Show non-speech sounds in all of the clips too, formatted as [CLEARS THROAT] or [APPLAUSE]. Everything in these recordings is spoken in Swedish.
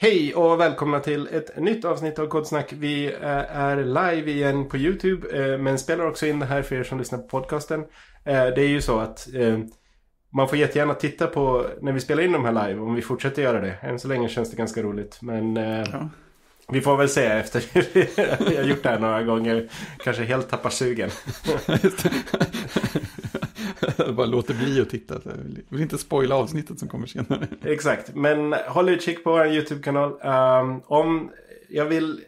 Hej och välkomna till ett nytt avsnitt av Kodsnack. Vi eh, är live igen på YouTube eh, men spelar också in det här för er som lyssnar på podcasten. Eh, det är ju så att man får jättegärna titta på när vi spelar in de här live om vi fortsätter göra det. Än så länge känns det ganska roligt men ja. vi får väl se efter [LAUGHS] vi har gjort det här några gånger. Kanske helt tappar sugen. [LAUGHS] Jag [LAUGHS] bara låter bli att titta. Jag vill inte spoila avsnittet som kommer senare. [LAUGHS] Exakt, men håll utkik på vår YouTube-kanal. Um, om jag vill,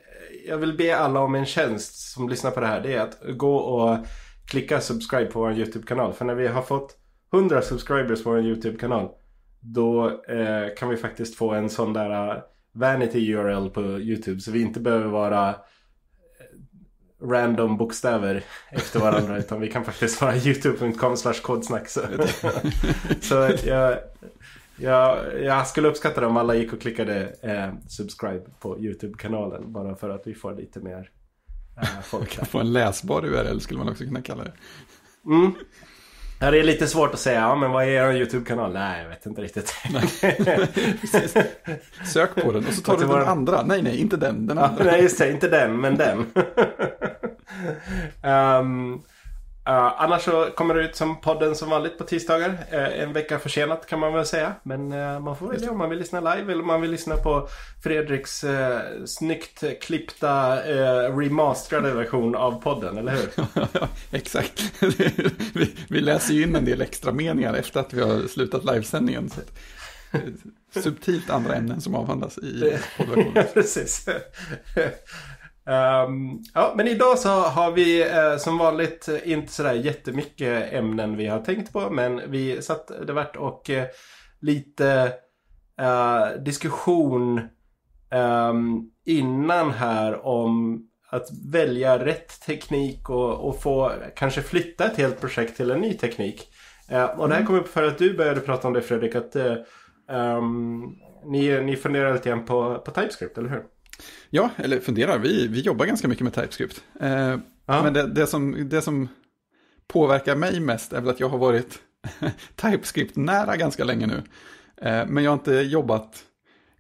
jag vill be alla om en tjänst som lyssnar på det här. Det är att gå och klicka subscribe på vår YouTube-kanal. För när vi har fått 100 subscribers på vår YouTube-kanal. Då eh, kan vi faktiskt få en sån där uh, vanity URL på YouTube. Så vi inte behöver vara random bokstäver efter varandra utan vi kan faktiskt vara youtube.com slash kodsnack. Så, [LAUGHS] så jag, jag, jag, skulle uppskatta det om alla gick och klickade eh, subscribe på youtube-kanalen bara för att vi får lite mer eh, folk. Kan få en läsbar URL skulle man också kunna kalla det. Mm. Det är lite svårt att säga, ja men vad är er YouTube-kanal? Nej, jag vet inte riktigt. [LAUGHS] Sök på den och så tar du den andra. Nej, nej, inte den. Den andra. nej, just det, inte den, men den. um, [LAUGHS] [LAUGHS] Uh, annars så kommer det ut som podden som vanligt på tisdagar. Uh, en vecka försenat kan man väl säga. Men uh, man får välja om man vill lyssna live eller om man vill lyssna på Fredriks uh, snyggt klippta remasterade version av podden, eller hur? [LAUGHS] Exakt. [LAUGHS] vi, vi, läser ju in en del extra meningar efter att vi har slutat livesändningen. Så subtilt andra ämnen som avhandlas i poddversionen. [LAUGHS] Precis. Um, ja, men idag så har vi uh, som vanligt inte sådär jättemycket ämnen vi har tänkt på. Men vi satt det vart och uh, lite uh, diskussion um, innan här om att välja rätt teknik och, och, få kanske flytta ett helt projekt till en ny teknik. och det här mm. kom upp för att du började prata om det Fredrik, att um, ni, ni funderar lite grann på, på TypeScript, eller hur? Ja, eller funderar, vi, vi jobbar ganska mycket med TypeScript. Eh, Men det, det, som, det som påverkar mig mest är väl att jag har varit [LAUGHS] TypeScript-nära ganska länge nu. Eh, men jag har inte jobbat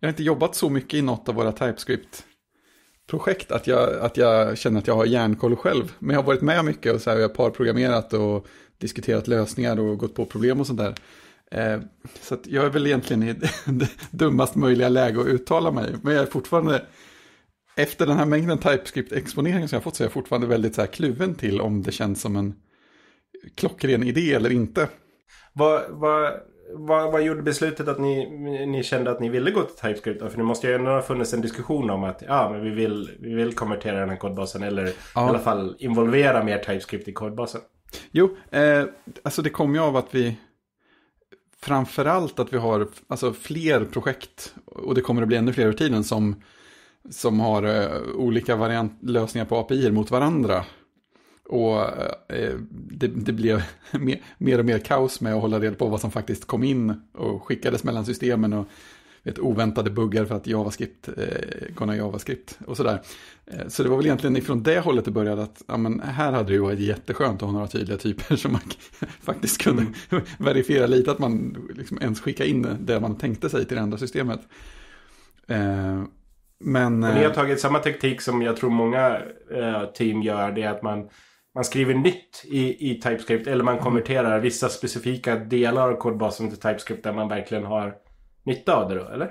jag har inte jobbat så mycket i något av våra TypeScript-projekt att jag, att jag känner att jag har järnkoll själv. Men jag har varit med mycket och så här, jag har parprogrammerat och diskuterat lösningar och gått på problem och sånt där. Eh, så jag är väl egentligen i [LAUGHS] dummast möjliga läge att uttala mig. Men jag är fortfarande efter den här mängden TypeScript-exponering som jag fått så är jag fortfarande väldigt så här kluven till om det känns som en klockren idé eller inte. Vad, vad, vad, vad gjorde beslutet att ni, ni kände att ni ville gå till TypeScript? För det måste ju ändå ha funnits en diskussion om att ja, men vi, vill, vi vill konvertera den här kodbasen eller ja. i alla fall involvera mer TypeScript i kodbasen. Jo, eh, alltså det kommer ju av att vi framförallt att vi har alltså, fler projekt och det kommer att bli ännu fler över tiden som som har eh, olika variant, lösningar på API mot varandra. Och eh, det, det blev [LAUGHS] mer, mer, och mer kaos med att hålla reda på vad som faktiskt kom in och skickades mellan systemen. och vet, oväntade buggar för att JavaScript eh, kunna JavaScript och sådär. Eh, så det var väl egentligen ifrån det hållet det började att ja, men här hade det ju varit jätteskönt att ha några tydliga typer som man [LAUGHS] faktiskt kunde mm. [LAUGHS] verifiera lite att man liksom ens skickade in det man tänkte sig till det andra systemet. Eh, men, och ni har eh, tagit samma taktik som jag tror många eh, team gör. Det är att man, man skriver nytt i, i TypeScript. Eller man konverterar vissa specifika delar av kodbasen till TypeScript. Där man verkligen har nytta av det då, eller?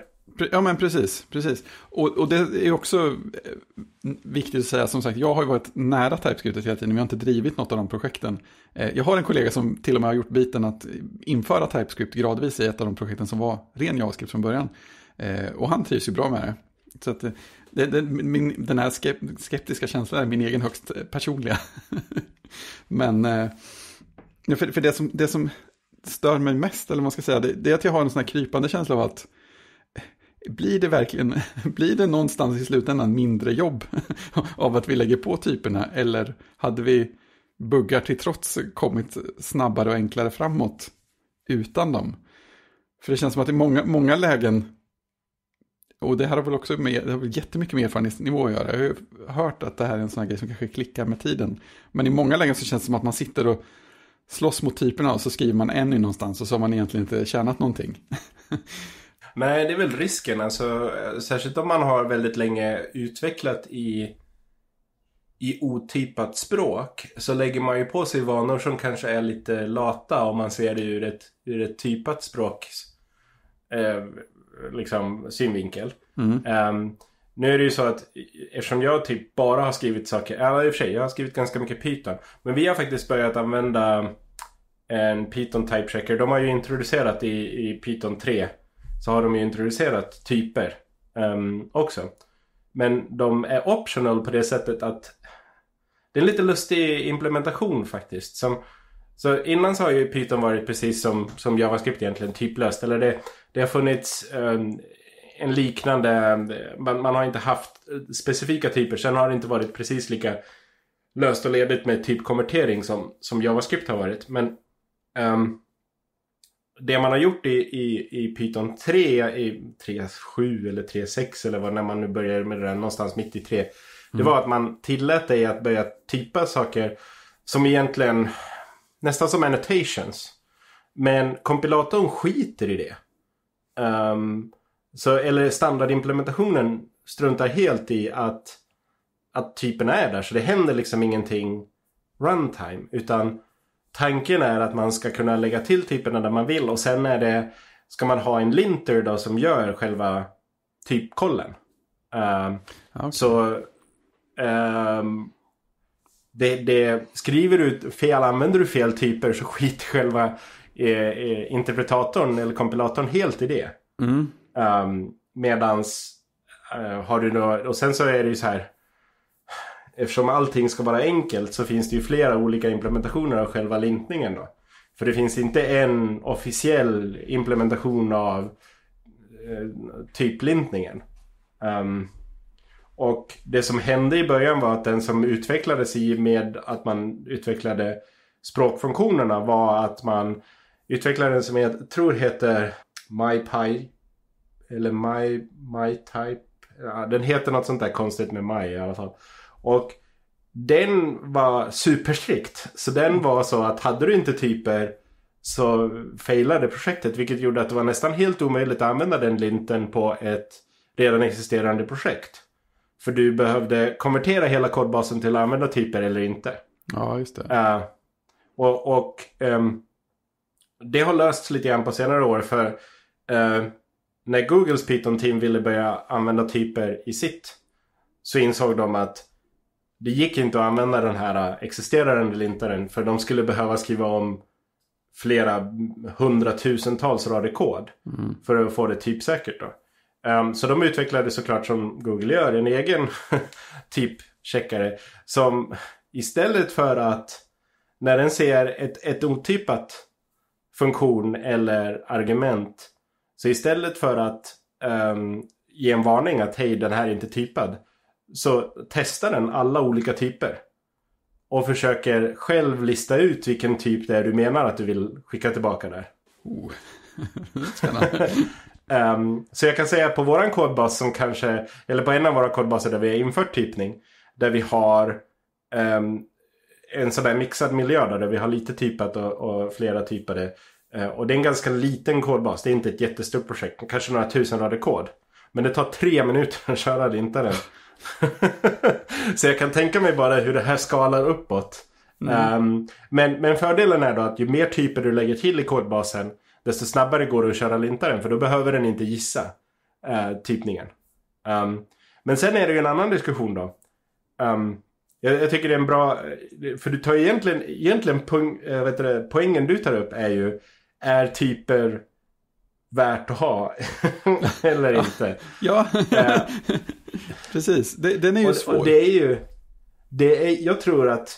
Ja men precis, precis. Och, och det är också eh, viktigt att säga, som sagt, jag har ju varit nära TypeScript hela tiden, men jag har inte drivit något av de projekten. Eh, jag har en kollega som till och med har gjort biten att införa TypeScript gradvis i ett av de projekten som var ren JavaScript från början. Och han trivs ju bra med det. Så att eh, det, det, min, den här skeptiska känslan är min egen högst personliga. [LAUGHS] Men eh, för, för det, som, det som stör mig mest, eller vad man ska säga, det, det är att jag har en sån här krypande känsla av att eh, blir det verkligen, [LAUGHS] blir det någonstans i slutändan mindre jobb [LAUGHS] av att vi lägger på typerna eller hade vi buggar till trots kommit snabbare och enklare framåt utan dem? För det känns som att i många, många lägen och det här har väl också med, det har väl jättemycket med erfarenhetsnivå att göra. Jag har ju hört att det här är en sån här grej som kanske klickar med tiden. Men i många lägen så känns det som att man sitter och slåss mot typerna och så skriver man en i någonstans och så har man egentligen inte tjänat någonting. [LAUGHS] Nej, det är väl risken. Alltså, särskilt om man har väldigt länge utvecklat i, i otypat språk. Så lägger man ju på sig vanor som kanske är lite lata om man ser det ur ett, ur ett typat språk. Eh, liksom synvinkel. Um, nu är det ju så att eftersom jag typ bara har skrivit saker, ja i och för sig, jag har skrivit ganska mycket Python. Men vi har faktiskt börjat använda en Python Type Checker. De har ju introducerat i, i Python 3 så har de ju introducerat typer um, också. Men de är optional på det sättet att det är en lite lustig implementation faktiskt. Som, så innan så har ju Python varit precis som, som JavaScript egentligen, typlöst. Eller det, det har funnits um, en liknande, man, man, har inte haft specifika typer. Sen har det inte varit precis lika löst och ledigt med typkonvertering som, som JavaScript har varit. Men um, det man har gjort i, i, i Python 3, i 3.7 eller 3.6 eller vad när man nu börjar med det där, någonstans mitt i 3. Det mm. var att man tillät dig att börja typa saker som egentligen nästan som annotations. Men kompilatorn skiter i det. Um, så, eller standardimplementationen struntar helt i att, att typen är där. Så det händer liksom ingenting runtime. Utan tanken är att man ska kunna lägga till typerna där man vill. Och sen är det, ska man ha en linter då som gör själva typkollen. Uh, okay. Så um, det, det, skriver du fel, använder du fel typer så skiter själva eh, interpretatorn eller kompilatorn helt i det. Mm. Um, medans uh, har du då, och sen så är det ju så här. Eftersom allting ska vara enkelt så finns det ju flera olika implementationer av själva lintningen då. För det finns inte en officiell implementation av uh, typlintningen. Um, och det som hände i början var att den som utvecklades i med att man utvecklade språkfunktionerna var att man utvecklade den som jag tror heter MyPy eller My, My Type. Ja, den heter något sånt där konstigt med My i alla fall. Och den var superstrikt. Så den var så att hade du inte typer så failade projektet. Vilket gjorde att det var nästan helt omöjligt att använda den linten på ett redan existerande projekt. För du behövde konvertera hela kodbasen till att använda typer eller inte. Ja, just det. Uh, och och um, det har lösts lite grann på senare år för uh, när Googles Python-team ville börja använda typer i sitt så insåg de att det gick inte att använda den här existerande lintaren för de skulle behöva skriva om flera hundratusentals rader kod mm. för att få det typsäkert. Då. Um, så de utvecklade såklart som Google gör en egen [LAUGHS] typcheckare som istället för att när den ser ett, ett otippat funktion eller argument så istället för att um, ge en varning att hej den här är inte typad. Så testar den alla olika typer. Och försöker själv lista ut vilken typ det är du menar att du vill skicka tillbaka där. Oh. [LAUGHS] Spännande um, så jag kan säga på våran kodbas som kanske, eller på en av våra kodbaser där vi har infört typning. Där vi har um, en sån där mixad miljö där vi har lite typat och, och flera typade. Eh, och det är en ganska liten kodbas. Det är inte ett jättestort projekt. Kanske några tusen rader kod. Men det tar tre minuter att köra lintaren. [LAUGHS] så jag kan tänka mig bara hur det här skalar uppåt. Mm. Um, men, men fördelen är då att ju mer typer du lägger till i kodbasen desto snabbare går det att köra lintaren för då behöver den inte gissa uh, typningen. Um, men sen är det ju en annan diskussion då. Um, jag, jag, tycker det är en bra, för du tar egentligen, egentligen poäng, äh, vet du, poängen du tar upp är ju är typer värt att ha [LAUGHS] eller inte. ja, eh, [LAUGHS] precis. Det, den är ju och, svår. Och det är ju, det är, jag tror att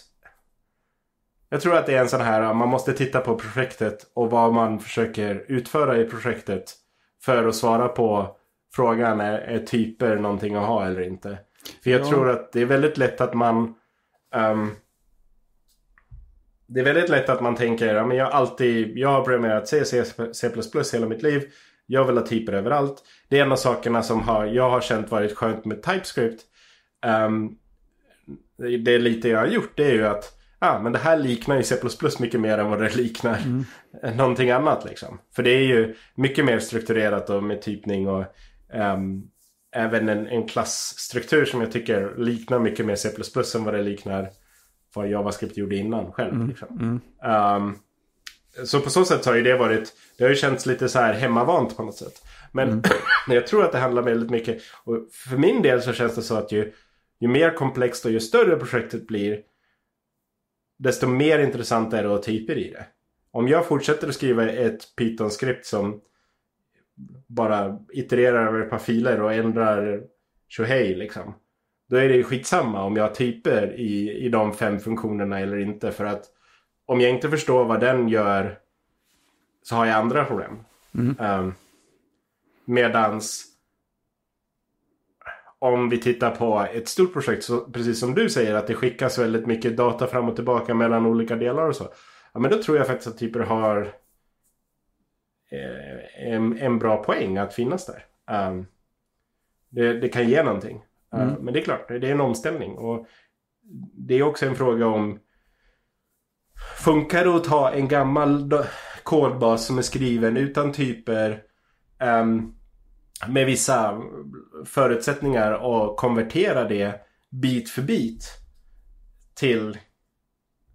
jag tror att det är en sån här, man måste titta på projektet och vad man försöker utföra i projektet för att svara på frågan är, är typer någonting att ha eller inte. För jag ja. tror att det är väldigt lätt att man um, det är väldigt lätt att man tänker, ja, men jag, alltid, jag har programmerat C, C, C++ hela mitt liv. Jag vill ha typer överallt. Det är en av sakerna som har, jag har känt varit skönt med TypeScript. Um, det är lite jag har gjort det är ju att ah, men det här liknar ju C++ mycket mer än vad det [LAUGHS] liknar mm. någonting annat liksom. För det är ju mycket mer strukturerat och med typning och um, även en, en klassstruktur som jag tycker liknar mycket mer C++ än vad det liknar vad JavaScript gjorde innan själv. Mm. Liksom. Mm. Um, så på så sätt har ju det varit, det har ju känts lite så här hemmavant på något sätt. Men mm. [CLEARS THROAT] jag tror att det handlar väldigt mycket, och för min del så känns det så att ju, ju mer komplext och ju större projektet blir, desto mer intressant är det att typer i det. Om jag fortsätter att skriva ett Python-skript som bara itererar över ett par filer och ändrar tjohej liksom. Då är det ju skitsamma om jag har typer i, i de fem funktionerna eller inte. För att om jag inte förstår vad den gör så har jag andra problem. Mm. Um, medans om vi tittar på ett stort projekt, så, precis som du säger, att det skickas väldigt mycket data fram och tillbaka mellan olika delar och så. Ja, men då tror jag faktiskt att typer har eh, en, en, bra poäng att finnas där. Um, det, det, kan ge någonting. Uh, mm. Men det är klart, det är en omställning. Och det är också en fråga om Funkar det att ta en gammal kodbas som är skriven utan typer um, med vissa förutsättningar och konvertera det bit för bit till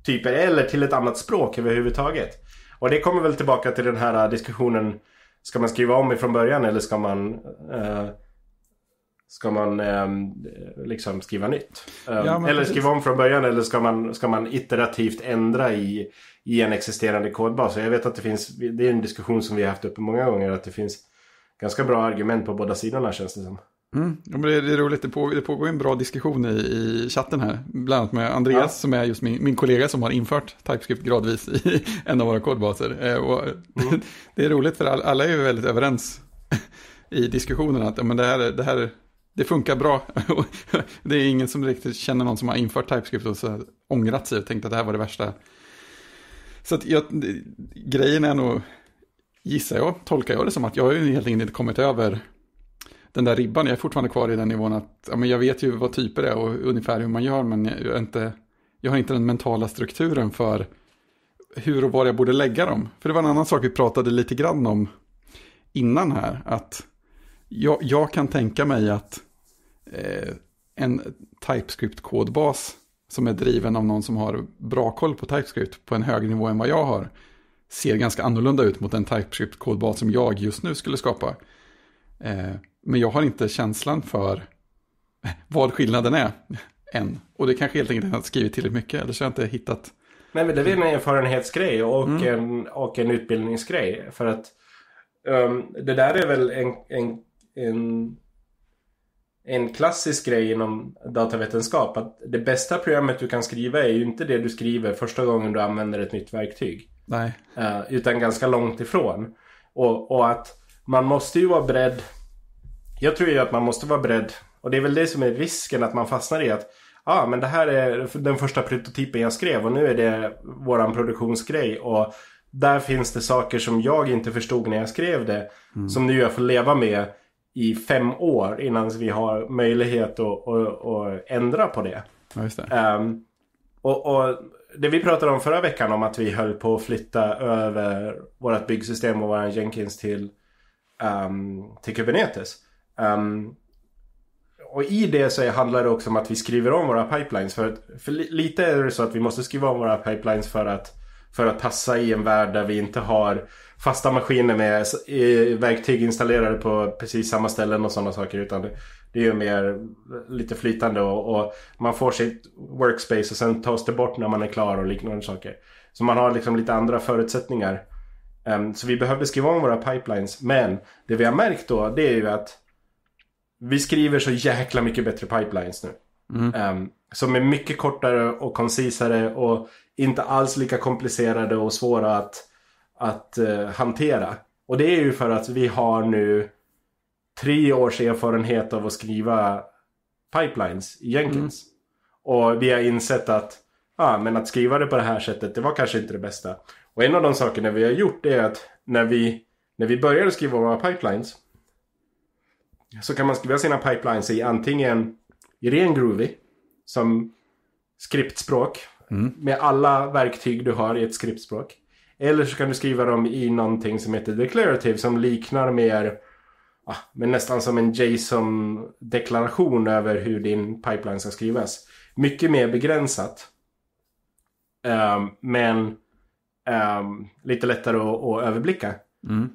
typer eller till ett annat språk överhuvudtaget. Och det kommer väl tillbaka till den här diskussionen. Ska man skriva om ifrån början eller ska man uh, Ska man eh, liksom skriva nytt? Ja, eller skriva om från början eller ska man, ska man iterativt ändra i, i en existerande kodbas? Jag vet att det finns, det är en diskussion som vi har haft uppe många gånger, att det finns ganska bra argument på båda sidorna känns det som. Mm. Ja, men det, är, roligt, det, på, det pågår en bra diskussion i, i chatten här. Bland annat med Andreas ja. som är just min, min kollega som har infört TypeScript gradvis i [LAUGHS] en av våra kodbaser. Eh, och mm. [LAUGHS] det är roligt för alla är ju väldigt överens [LAUGHS] i diskussionen att men det, här, det här det funkar bra. det är ingen som riktigt känner någon som har infört TypeScript och så ångrat sig och tänkt att det här var det värsta. Så att jag, grejen är nog, gissar jag, tolkar jag det som att jag har ju helt enkelt inte kommit över den där ribban. Jag är fortfarande kvar i den nivån att ja, men jag vet ju vad typer är och ungefär hur man gör, men jag, inte, jag har inte den mentala strukturen för hur och var jag borde lägga dem. För det var en annan sak vi pratade lite grann om innan här, att jag, jag kan tänka mig att eh, en TypeScript-kodbas som är driven av någon som har bra koll på TypeScript på en högre nivå än vad jag har ser ganska annorlunda ut mot en TypeScript-kodbas som jag just nu skulle skapa. Eh, men jag har inte känslan för [LAUGHS] vad skillnaden är [LAUGHS] än. Och det kanske helt enkelt inte har skrivit tillräckligt mycket, eller så har jag inte hittat. Nej, men det är en erfarenhetsgrej och, mm. en, och en utbildningsgrej. För att um, det där är väl en, en, en en klassisk grej inom datavetenskap att det bästa programmet du kan skriva är ju inte det du skriver första gången du använder ett nytt verktyg. Nej. Uh, utan ganska långt ifrån. Och, och, att man måste ju vara beredd. Jag tror ju att man måste vara beredd. Och det är väl det som är risken att man fastnar i att Ja ah, men det här är den första prototypen jag skrev och nu är det våran produktionsgrej. Och där finns det saker som jag inte förstod när jag skrev det. Mm. Som nu jag får leva med i fem år innan vi har möjlighet att, att, att ändra på det. Ja, det. Um, och, och, det vi pratade om förra veckan om att vi höll på att flytta över vårt byggsystem och vår Jenkins till, um, till Kubernetes. Um, och i det så handlar det också om att vi skriver om våra pipelines. För, för lite är det så att vi måste skriva om våra pipelines för att, för att passa i en värld där vi inte har fasta maskiner med verktyg installerade på precis samma ställen och sådana saker. Utan det, det är ju mer lite flytande och, och, man får sitt workspace och sen tas det bort när man är klar och liknande saker. Så man har liksom lite andra förutsättningar. Um, så vi behövde skriva om våra pipelines. Men det vi har märkt då det är ju att vi skriver så jäkla mycket bättre pipelines nu. Mm. Um, som är mycket kortare och koncisare och inte alls lika komplicerade och svåra att att uh, hantera. Och det är ju för att vi har nu tre års erfarenhet av att skriva pipelines i Jenkins. Mm. Och vi har insett att ah, men att skriva det på det här sättet, det var kanske inte det bästa. Och en av de sakerna vi har gjort är att när vi, när vi började skriva våra pipelines så kan man skriva sina pipelines i antingen i ren Groovy som skriptspråk med alla verktyg du har i ett skriptspråk. Eller så kan du skriva dem i någonting som heter declarative som liknar mer men nästan som en JSON-deklaration över hur din pipeline ska skrivas. Mycket mer begränsat. Ehm, men ehm, lite lättare att, att överblicka.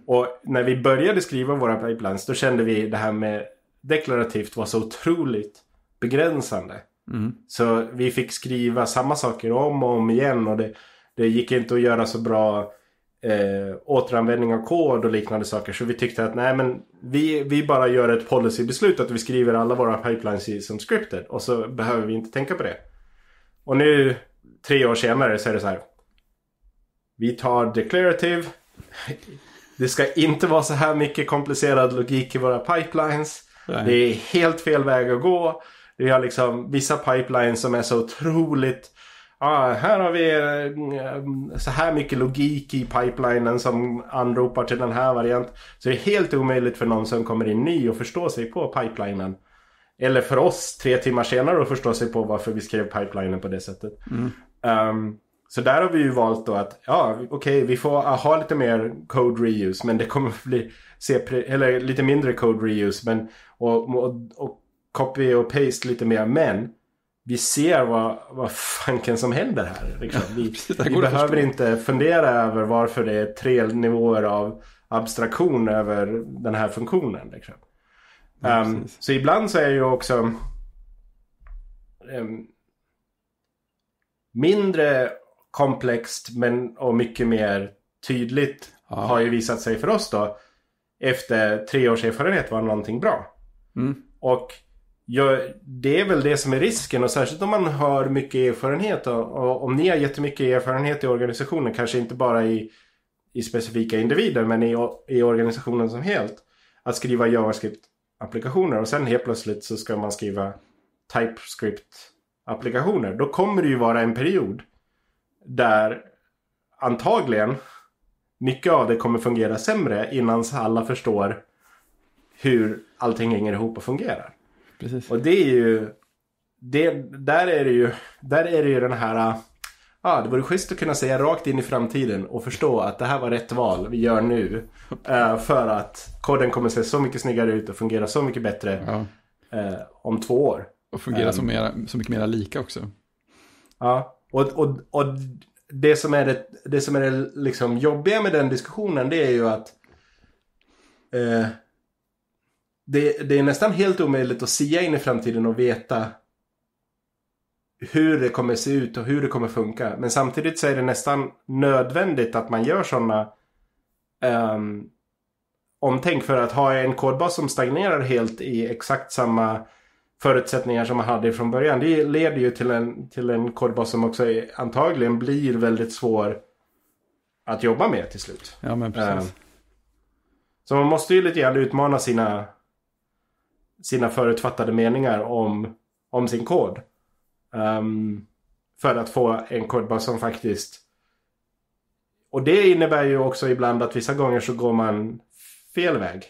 Och när vi började skriva våra pipelines då kände vi det här med deklarativt var så otroligt begränsande. Så vi fick skriva samma saker om och om igen och det, det gick inte att göra så bra eh, återanvändning av kod och liknande saker. Så vi tyckte att nej men vi, vi bara gör ett policybeslut att vi skriver alla våra pipelines i, som scripted och så behöver vi inte tänka på det. Och nu tre år senare så är det så här. Vi tar declarative. Det ska inte vara så här mycket komplicerad logik i våra pipelines. Nej. Det är helt fel väg att gå. Vi har liksom vissa pipelines som är så otroligt Ah, här har vi eh, så här mycket logik i pipelinen som anropar till den här varianten. Så det är helt omöjligt för någon som kommer in ny att förstå sig på pipelinen. Eller för oss tre timmar senare att förstå sig på varför vi skrev pipelinen på det sättet. Ehm, så där har vi ju valt då att, ja okej vi får ha lite mer code reuse men det kommer bli eller lite mindre code reuse men, och, och, och copy och paste lite mer men vi ser vad, vad fanken som händer här. Liksom. Vi, [LAUGHS] precis, vi behöver inte fundera över varför det är tre nivåer av abstraktion över den här funktionen. Liksom. Ja, Ehm, så ibland så är ju också ehm, mindre komplext men och mycket mer tydligt Ja. har ju visat sig för oss då efter tre års erfarenhet var någonting bra. Mm. Och ja, det är väl det som är risken och särskilt om man har mycket erfarenhet och, och om ni har jättemycket erfarenhet i organisationen, kanske inte bara i, i specifika individer men i, i organisationen som helt. Att skriva JavaScript-applikationer och sen helt plötsligt så ska man skriva TypeScript-applikationer. Då kommer det ju vara en period där antagligen mycket av det kommer fungera sämre innan alla förstår hur allting hänger ihop och fungerar. Precis. Och det är ju... Det, där, är det ju där är det ju den här... Ja, ah, det vore schysst att kunna säga rakt in i framtiden och förstå att det här var rätt val vi gör nu. eh, för att koden kommer se så mycket snyggare ut och fungera så mycket bättre Ja. eh, om två år. Och fungera Ehm. så, mera, så mycket mer lika också. Ja, och, och, och det som är det, det, som är det liksom jobbiga med den diskussionen det är ju att eh, det, det är nästan helt omöjligt att sia in i framtiden och veta hur det kommer se ut och hur det kommer funka. Men samtidigt så är det nästan nödvändigt att man gör sådana um, omtänk för att ha en kodbas som stagnerar helt i exakt samma förutsättningar som man hade från början. Det leder ju till en, till en kodbas som också är, antagligen blir väldigt svår att jobba med till slut. Ja, men precis. Ehm, Så man måste ju lite grann utmana sina, sina förutfattade meningar om, om sin kod. Ehm, för att få en kodbas som faktiskt... Och det innebär ju också ibland att vissa gånger så går man fel väg.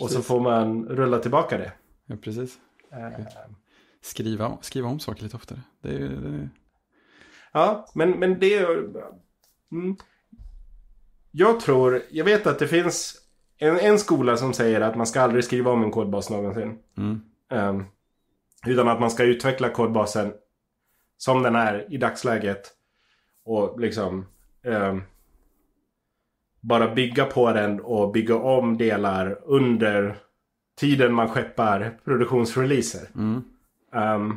Och så Precis. får man rulla tillbaka det. Ja, precis. Ehm, Skriva, skriva om saker lite oftare. Det är, det är, Ja, men, men det... Mm, jag tror... Jag vet att det finns en, en skola som säger att man ska aldrig skriva om en kodbas någonsin. mm, Ehm, utan att man ska utveckla kodbasen som den är i dagsläget. Och liksom ehm, bara bygga på den och bygga om delar under tiden man skeppar produktionsreleaser. mm, Ehm,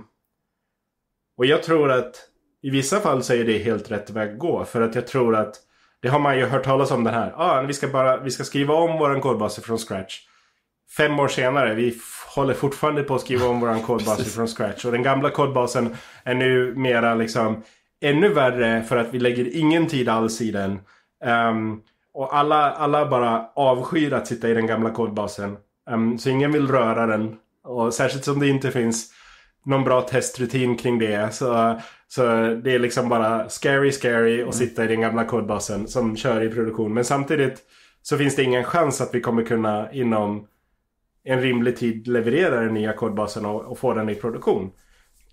och jag tror att i vissa fall så är det helt rätt väg att gå. För att jag tror att det har man ju hört talas om den här. Ah, vi, ska bara, vi ska skriva om våran kodbas från scratch. Fem år senare, vi håller fortfarande på att skriva om våran kodbas från scratch. Och den gamla kodbasen är nu mera liksom ännu värre för att vi lägger ingen tid alls i den. Ehm, och alla, alla bara avskyr att sitta i den gamla kodbasen. Ehm, så ingen vill röra den. Och särskilt som det inte finns någon bra testrutin kring det. Så, så det är liksom bara scary, scary att sitta i den gamla kodbasen som kör i produktion. Men samtidigt så finns det ingen chans att vi kommer kunna inom en rimlig tid leverera den nya kodbasen och, och få den i produktion.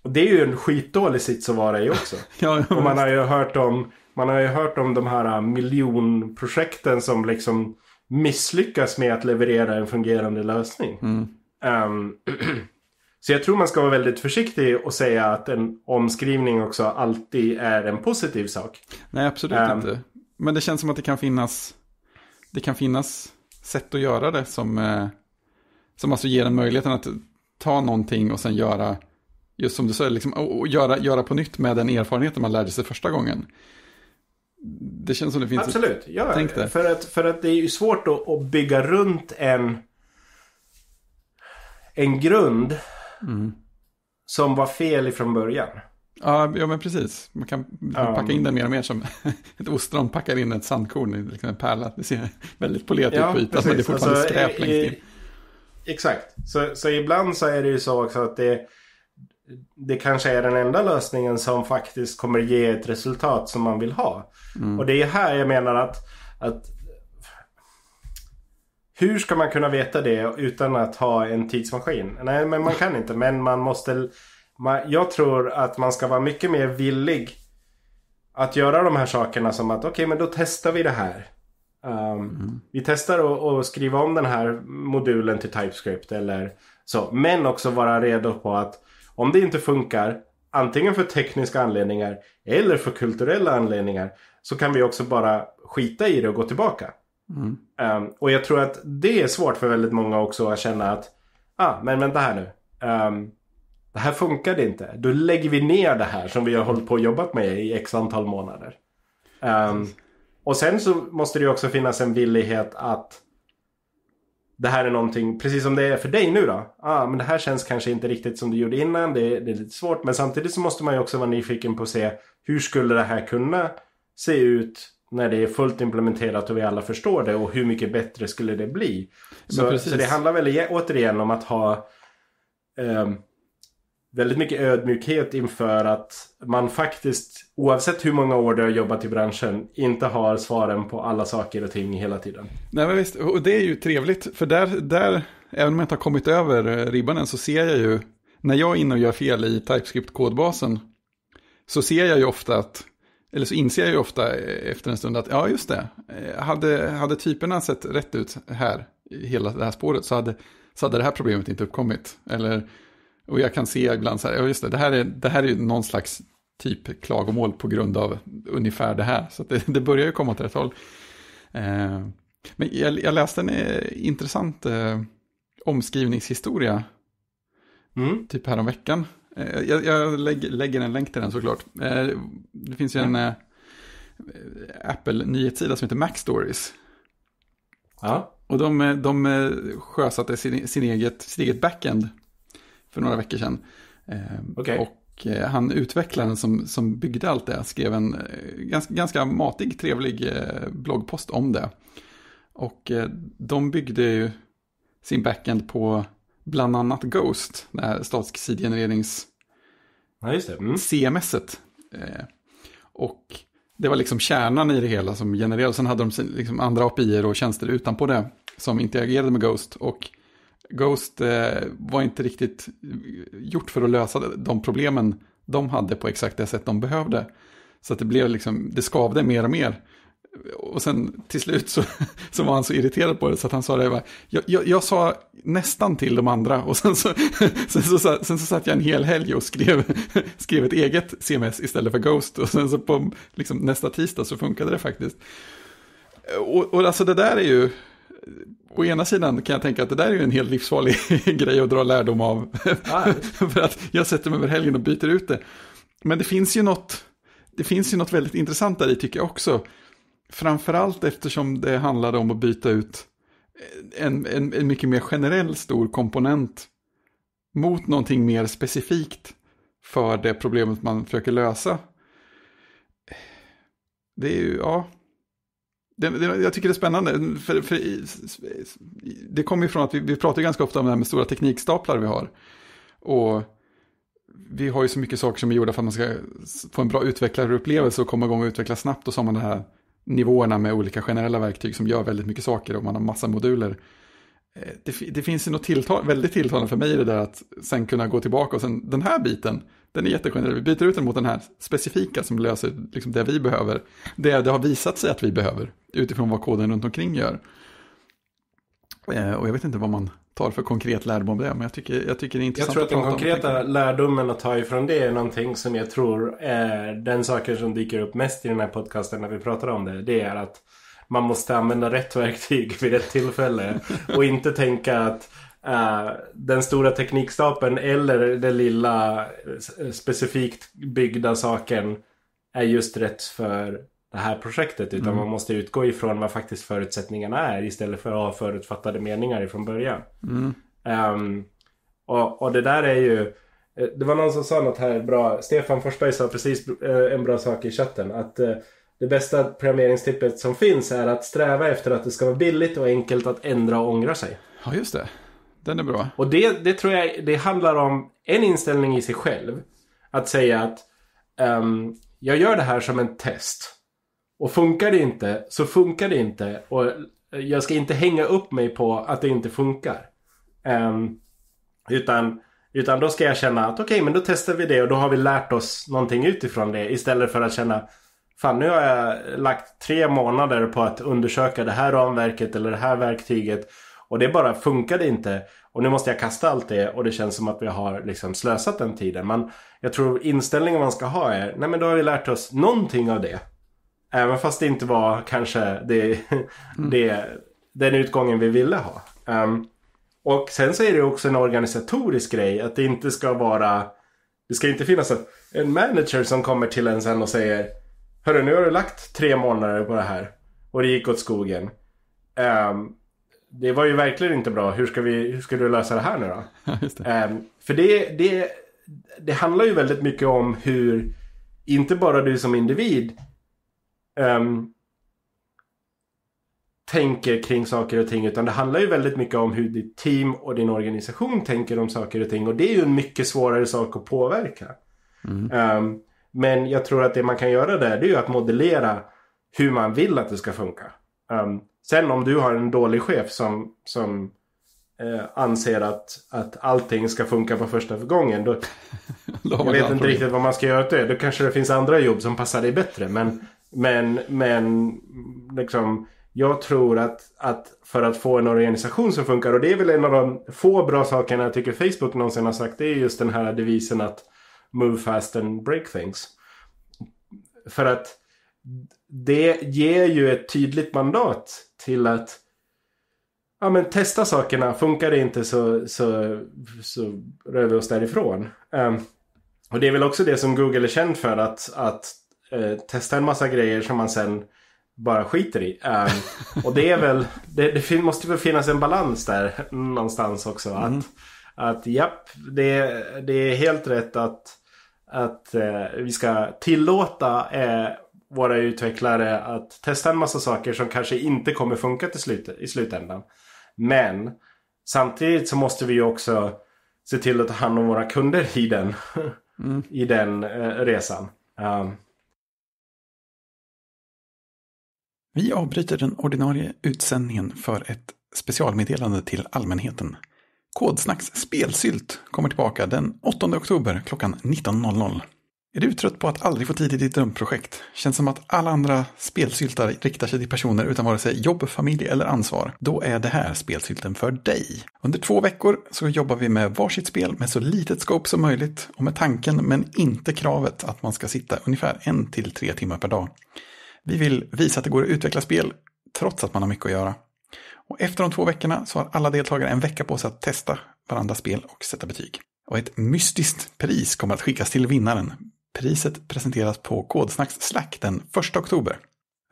Och det är ju en skitdålig sits att vara i också. [LAUGHS] Ja, Och man har ju hört om, man har ju hört om de här miljonprojekten som liksom misslyckas med att leverera en fungerande lösning. Mm. Ehm, [CLEARS THROAT] så jag tror man ska vara väldigt försiktig och säga att en omskrivning också alltid är en positiv sak. Nej, absolut Ehm. inte. Men det känns som att det kan finnas, det kan finnas sätt att göra det som, eh, som alltså ger en möjligheten att ta någonting och sen göra, just som du säger, liksom, och, och göra, göra på nytt med den erfarenheten man lärde sig första gången. Det känns som det finns... Absolut, ja. Tänk det. För att, för att det är ju svårt att, att bygga runt en, en grund Mm. som var fel ifrån början. Ja, ja, men precis. Man kan Ja. packa in det mer och mer som [LAUGHS] ett ostron packar in ett sandkorn i liksom en pärla. Det ser väldigt polerat ut på ytan, men det är fortfarande Alltså, skräp längst in. Exakt. Så, så ibland så är det ju så också att det, det kanske är den enda lösningen som faktiskt kommer ge ett resultat som man vill ha. Mm. Och det är här jag menar att, att hur ska man kunna veta det utan att ha en tidsmaskin? Nej, men man kan inte. Men man måste... Man, jag tror att man ska vara mycket mer villig att göra de här sakerna som att okej, men då testar vi det här. Um, Vi testar att skriva om den här modulen till TypeScript eller så. Men också vara redo på att om det inte funkar, antingen för tekniska anledningar eller för kulturella anledningar, så kan vi också bara skita i det och gå tillbaka. Mm. Um, och jag tror att det är svårt för väldigt många också att känna att ah, men vänta här nu. Um, det här funkade inte. Då lägger vi ner det här som vi har hållit på och jobbat med i x antal månader. Um, och sen så måste det ju också finnas en villighet att det här är någonting, precis som det är för dig nu då. Ah, men det här känns kanske inte riktigt som det gjorde innan. Det, det är lite svårt. Men samtidigt så måste man ju också vara nyfiken på att se hur skulle det här kunna se ut när det är fullt implementerat och vi alla förstår det och hur mycket bättre skulle det bli. Så, så det handlar väl igen- återigen om att ha ehm, väldigt mycket ödmjukhet inför att man faktiskt oavsett hur många år du har jobbat i branschen inte har svaren på alla saker och ting hela tiden. Nej, men visst, och det är ju trevligt, för där, där, även om jag inte har kommit över eh, ribban än, så ser jag ju, när jag är inne och gör fel i TypeScript-kodbasen, så ser jag ju ofta att, eller så inser jag ju ofta efter en stund att, ja just det, eh, hade, hade typerna sett rätt ut här, i hela det här spåret, så hade, så hade det här problemet inte uppkommit. Eller, och jag kan se ibland så här, ja just det, det här är, det här är någon slags typ klagomål på grund av ungefär det här. Så det, det börjar ju komma åt rätt håll. Eh, men jag, jag läste en eh, intressant eh, omskrivningshistoria Mm. typ häromveckan. Eh, jag jag lägger, lägger en länk till den såklart. Eh, det finns ju en eh, Apple-nyhetssida som heter Mac Stories. Ja. Och de, de sjösatte sin, sin, eget, sin eget backend för några veckor sedan. Okej. Och han utvecklaren som, som byggde allt det skrev en ganska, ganska matig, trevlig bloggpost om det. Och de byggde ju sin backend på bland annat Ghost, det här statisk sidgenererings ja, just det. Mm. CMS-et. Eh, och det var liksom kärnan i det hela som genererade. Sen hade de liksom andra API och tjänster utanpå det som interagerade med Ghost. Och Ghost eh, var inte riktigt gjort för att lösa de problemen de hade på exakt det sätt de behövde. Så att det blev liksom, det skavde mer och mer. Och sen till slut så, så var han så irriterad på det så att han sa det. Bara, jag, jag, jag sa nästan till de andra och sen så, [LAUGHS] sen, så, sen så satt jag en hel helg och skrev, [LAUGHS] skrev ett eget CMS istället för Ghost. Och sen så på liksom, nästa tisdag så funkade det faktiskt. Och, och alltså det där är ju, å ena sidan kan jag tänka att det där är ju en helt livsfarlig [LAUGHS] grej att dra lärdom av. För att jag sätter mig över helgen och byter ut det. Men det finns ju något, det finns ju något väldigt intressant där i tycker jag också. Framförallt eftersom det handlade om att byta ut en, en, en mycket mer generell stor komponent mot någonting mer specifikt för det problemet man försöker lösa. Det är ju, ja. Det, det, jag tycker det är spännande, för, för det kommer ju från att vi, vi pratar ganska ofta om det här med stora teknikstaplar vi har. Och vi har ju så mycket saker som är gjorda för att man ska få en bra utvecklarupplevelse och komma igång och utveckla snabbt. Och så har man det här nivåerna med olika generella verktyg som gör väldigt mycket saker och man har massa moduler. Eh, det, det finns ju något tilltal, väldigt tilltalande för mig i det där att sen kunna gå tillbaka och sen den här biten, Den är jättegenerell. Vi byter ut den mot den här specifika som löser liksom det vi behöver. Det det har visat sig att vi behöver utifrån vad koden runt omkring gör. Eh, och jag vet inte vad man tar för konkret lärdom av det, men jag tycker, jag tycker det är intressant Jag tror att den prata om. konkreta lärdomen att ta ifrån det är någonting som jag tror är den saken som dyker upp mest i den här podcasten när vi pratar om det. Det är att man måste använda rätt verktyg vid rätt tillfälle. och inte tänka att uh, den stora teknikstapeln eller den lilla eh, specifikt byggda saken är just rätt för det här projektet. Utan Mm. man måste utgå ifrån vad faktiskt förutsättningarna är istället för att ha förutfattade meningar ifrån början. Mm. Ehm, och, och det där är ju... eh, Det var någon som sa något här bra. Stefan Forsberg sa precis eh, en bra sak i chatten. Att eh, det bästa programmeringstippet som finns är att sträva efter att det ska vara billigt och enkelt att ändra och ångra sig. Ja, just det. Den är bra. Och det, det tror jag det handlar om en inställning i sig själv. Att säga att ehm, jag gör det här som en test. Och funkar det inte så funkar det inte. Och jag ska inte hänga upp mig på att det inte funkar. Um, utan, utan då ska jag känna att okej, men då testar vi det och då har vi lärt oss någonting utifrån det. Istället för att känna Fan, nu har jag lagt tre månader på att undersöka det här ramverket eller det här verktyget. Och det bara funkade inte. Och nu måste jag kasta allt det och det känns som att vi har liksom slösat den tiden. Men jag tror inställningen man ska ha är, nej men då har vi lärt oss någonting av det. Även fast det inte var kanske det, det, den utgången vi ville ha. Ehm, och sen så är det också en organisatorisk grej att det inte ska vara Det ska inte finnas en, manager som kommer till en sen och säger Hörru nu har du lagt tre månader på det här och det gick åt skogen. Ehm, det var ju verkligen inte bra. Hur ska, vi, hur ska du lösa det här nu då? [LAUGHS] Det. Ehm, för det, det, det handlar ju väldigt mycket om hur inte bara du som individ ehm, tänker kring saker och ting utan det handlar ju väldigt mycket om hur ditt team och din organisation tänker om saker och ting och det är ju en mycket svårare sak att påverka. Ehm, men jag tror att det man kan göra där det är ju att modellera hur man vill att det ska funka. Ehm, sen om du har en dålig chef som, som eh, anser att, att allting ska funka på första gången. Då, [LAUGHS] Då jag vet inte problem. riktigt vad man ska göra åt det. Då kanske det finns andra jobb som passar dig bättre. Men, men, men liksom, jag tror att, att för att få en organisation som funkar. Och det är väl en av de få bra sakerna jag tycker Facebook någonsin har sagt. Det är just den här devisen att move fast and break things. För att det ger ju ett tydligt mandat till att Ja men testa sakerna, funkar det inte så, så, så rör vi oss därifrån. Um, och det är väl också det som Google är känd för att, att eh, testa en massa grejer som man sen bara skiter i. Ehm, och det är väl, det, det måste väl finnas en balans där någonstans också. Att, att japp, det, det är helt rätt att, att eh, vi ska tillåta eh, våra utvecklare att testa en massa saker som kanske inte kommer funka till slut, i slutändan. Men samtidigt så måste vi ju också se till att ta hand om våra kunder i den, i den eh, resan. Um, Vi avbryter den ordinarie utsändningen för ett specialmeddelande till allmänheten. Kodsnacks spelsylt kommer tillbaka den 8 oktober klockan 19.00. Är du trött på att aldrig få tid i ditt drömprojekt? Känns som att alla andra spelsyltar riktar sig till personer utan vare sig jobb, familj eller ansvar? Då är det här spelsylten för dig. Under två veckor så jobbar vi med varsitt spel med så litet scope som möjligt och med tanken men inte kravet att man ska sitta ungefär en till tre timmar per dag. Vi vill visa att det går att utveckla spel trots att man har mycket att göra. Och efter de två veckorna så har alla deltagare en vecka på sig att testa varandras spel och sätta betyg. Och ett mystiskt pris kommer att skickas till vinnaren. Priset presenteras på Kodsnacks Slack den 1 oktober.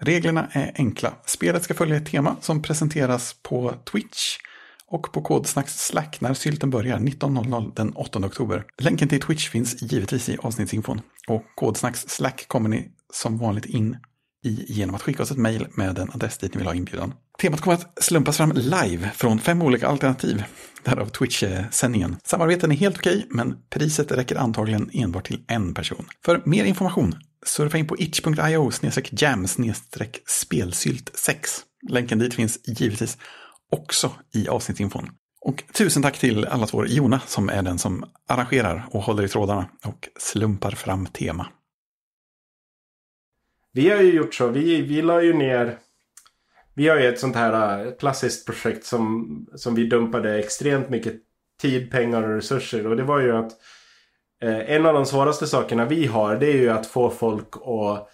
Reglerna är enkla. Spelet ska följa ett tema som presenteras på Twitch och på Kodsnacks Slack när sylten börjar 19.00 den 8 oktober. Länken till Twitch finns givetvis i avsnittsinfon. Och Kodsnacks Slack kommer ni som vanligt in i genom att skicka oss ett mejl med den adress dit ni vill ha inbjudan. Temat kommer att slumpas fram live från fem olika alternativ, därav Twitch-sändningen. Samarbeten är helt okej, men priset räcker antagligen enbart till en person. För mer information, surfa in på itch.io jam spelsylt 6. Länken dit finns givetvis också i avsnittsinfon. Och tusen tack till alla två Jona som är den som arrangerar och håller i trådarna och slumpar fram tema. Vi har ju gjort så. Vi, vi la ju ner... Vi har ju ett sånt här äh, klassiskt projekt som, som vi dumpade extremt mycket tid, pengar och resurser. Och det var ju att eh, en av de svåraste sakerna vi har det är ju att få folk att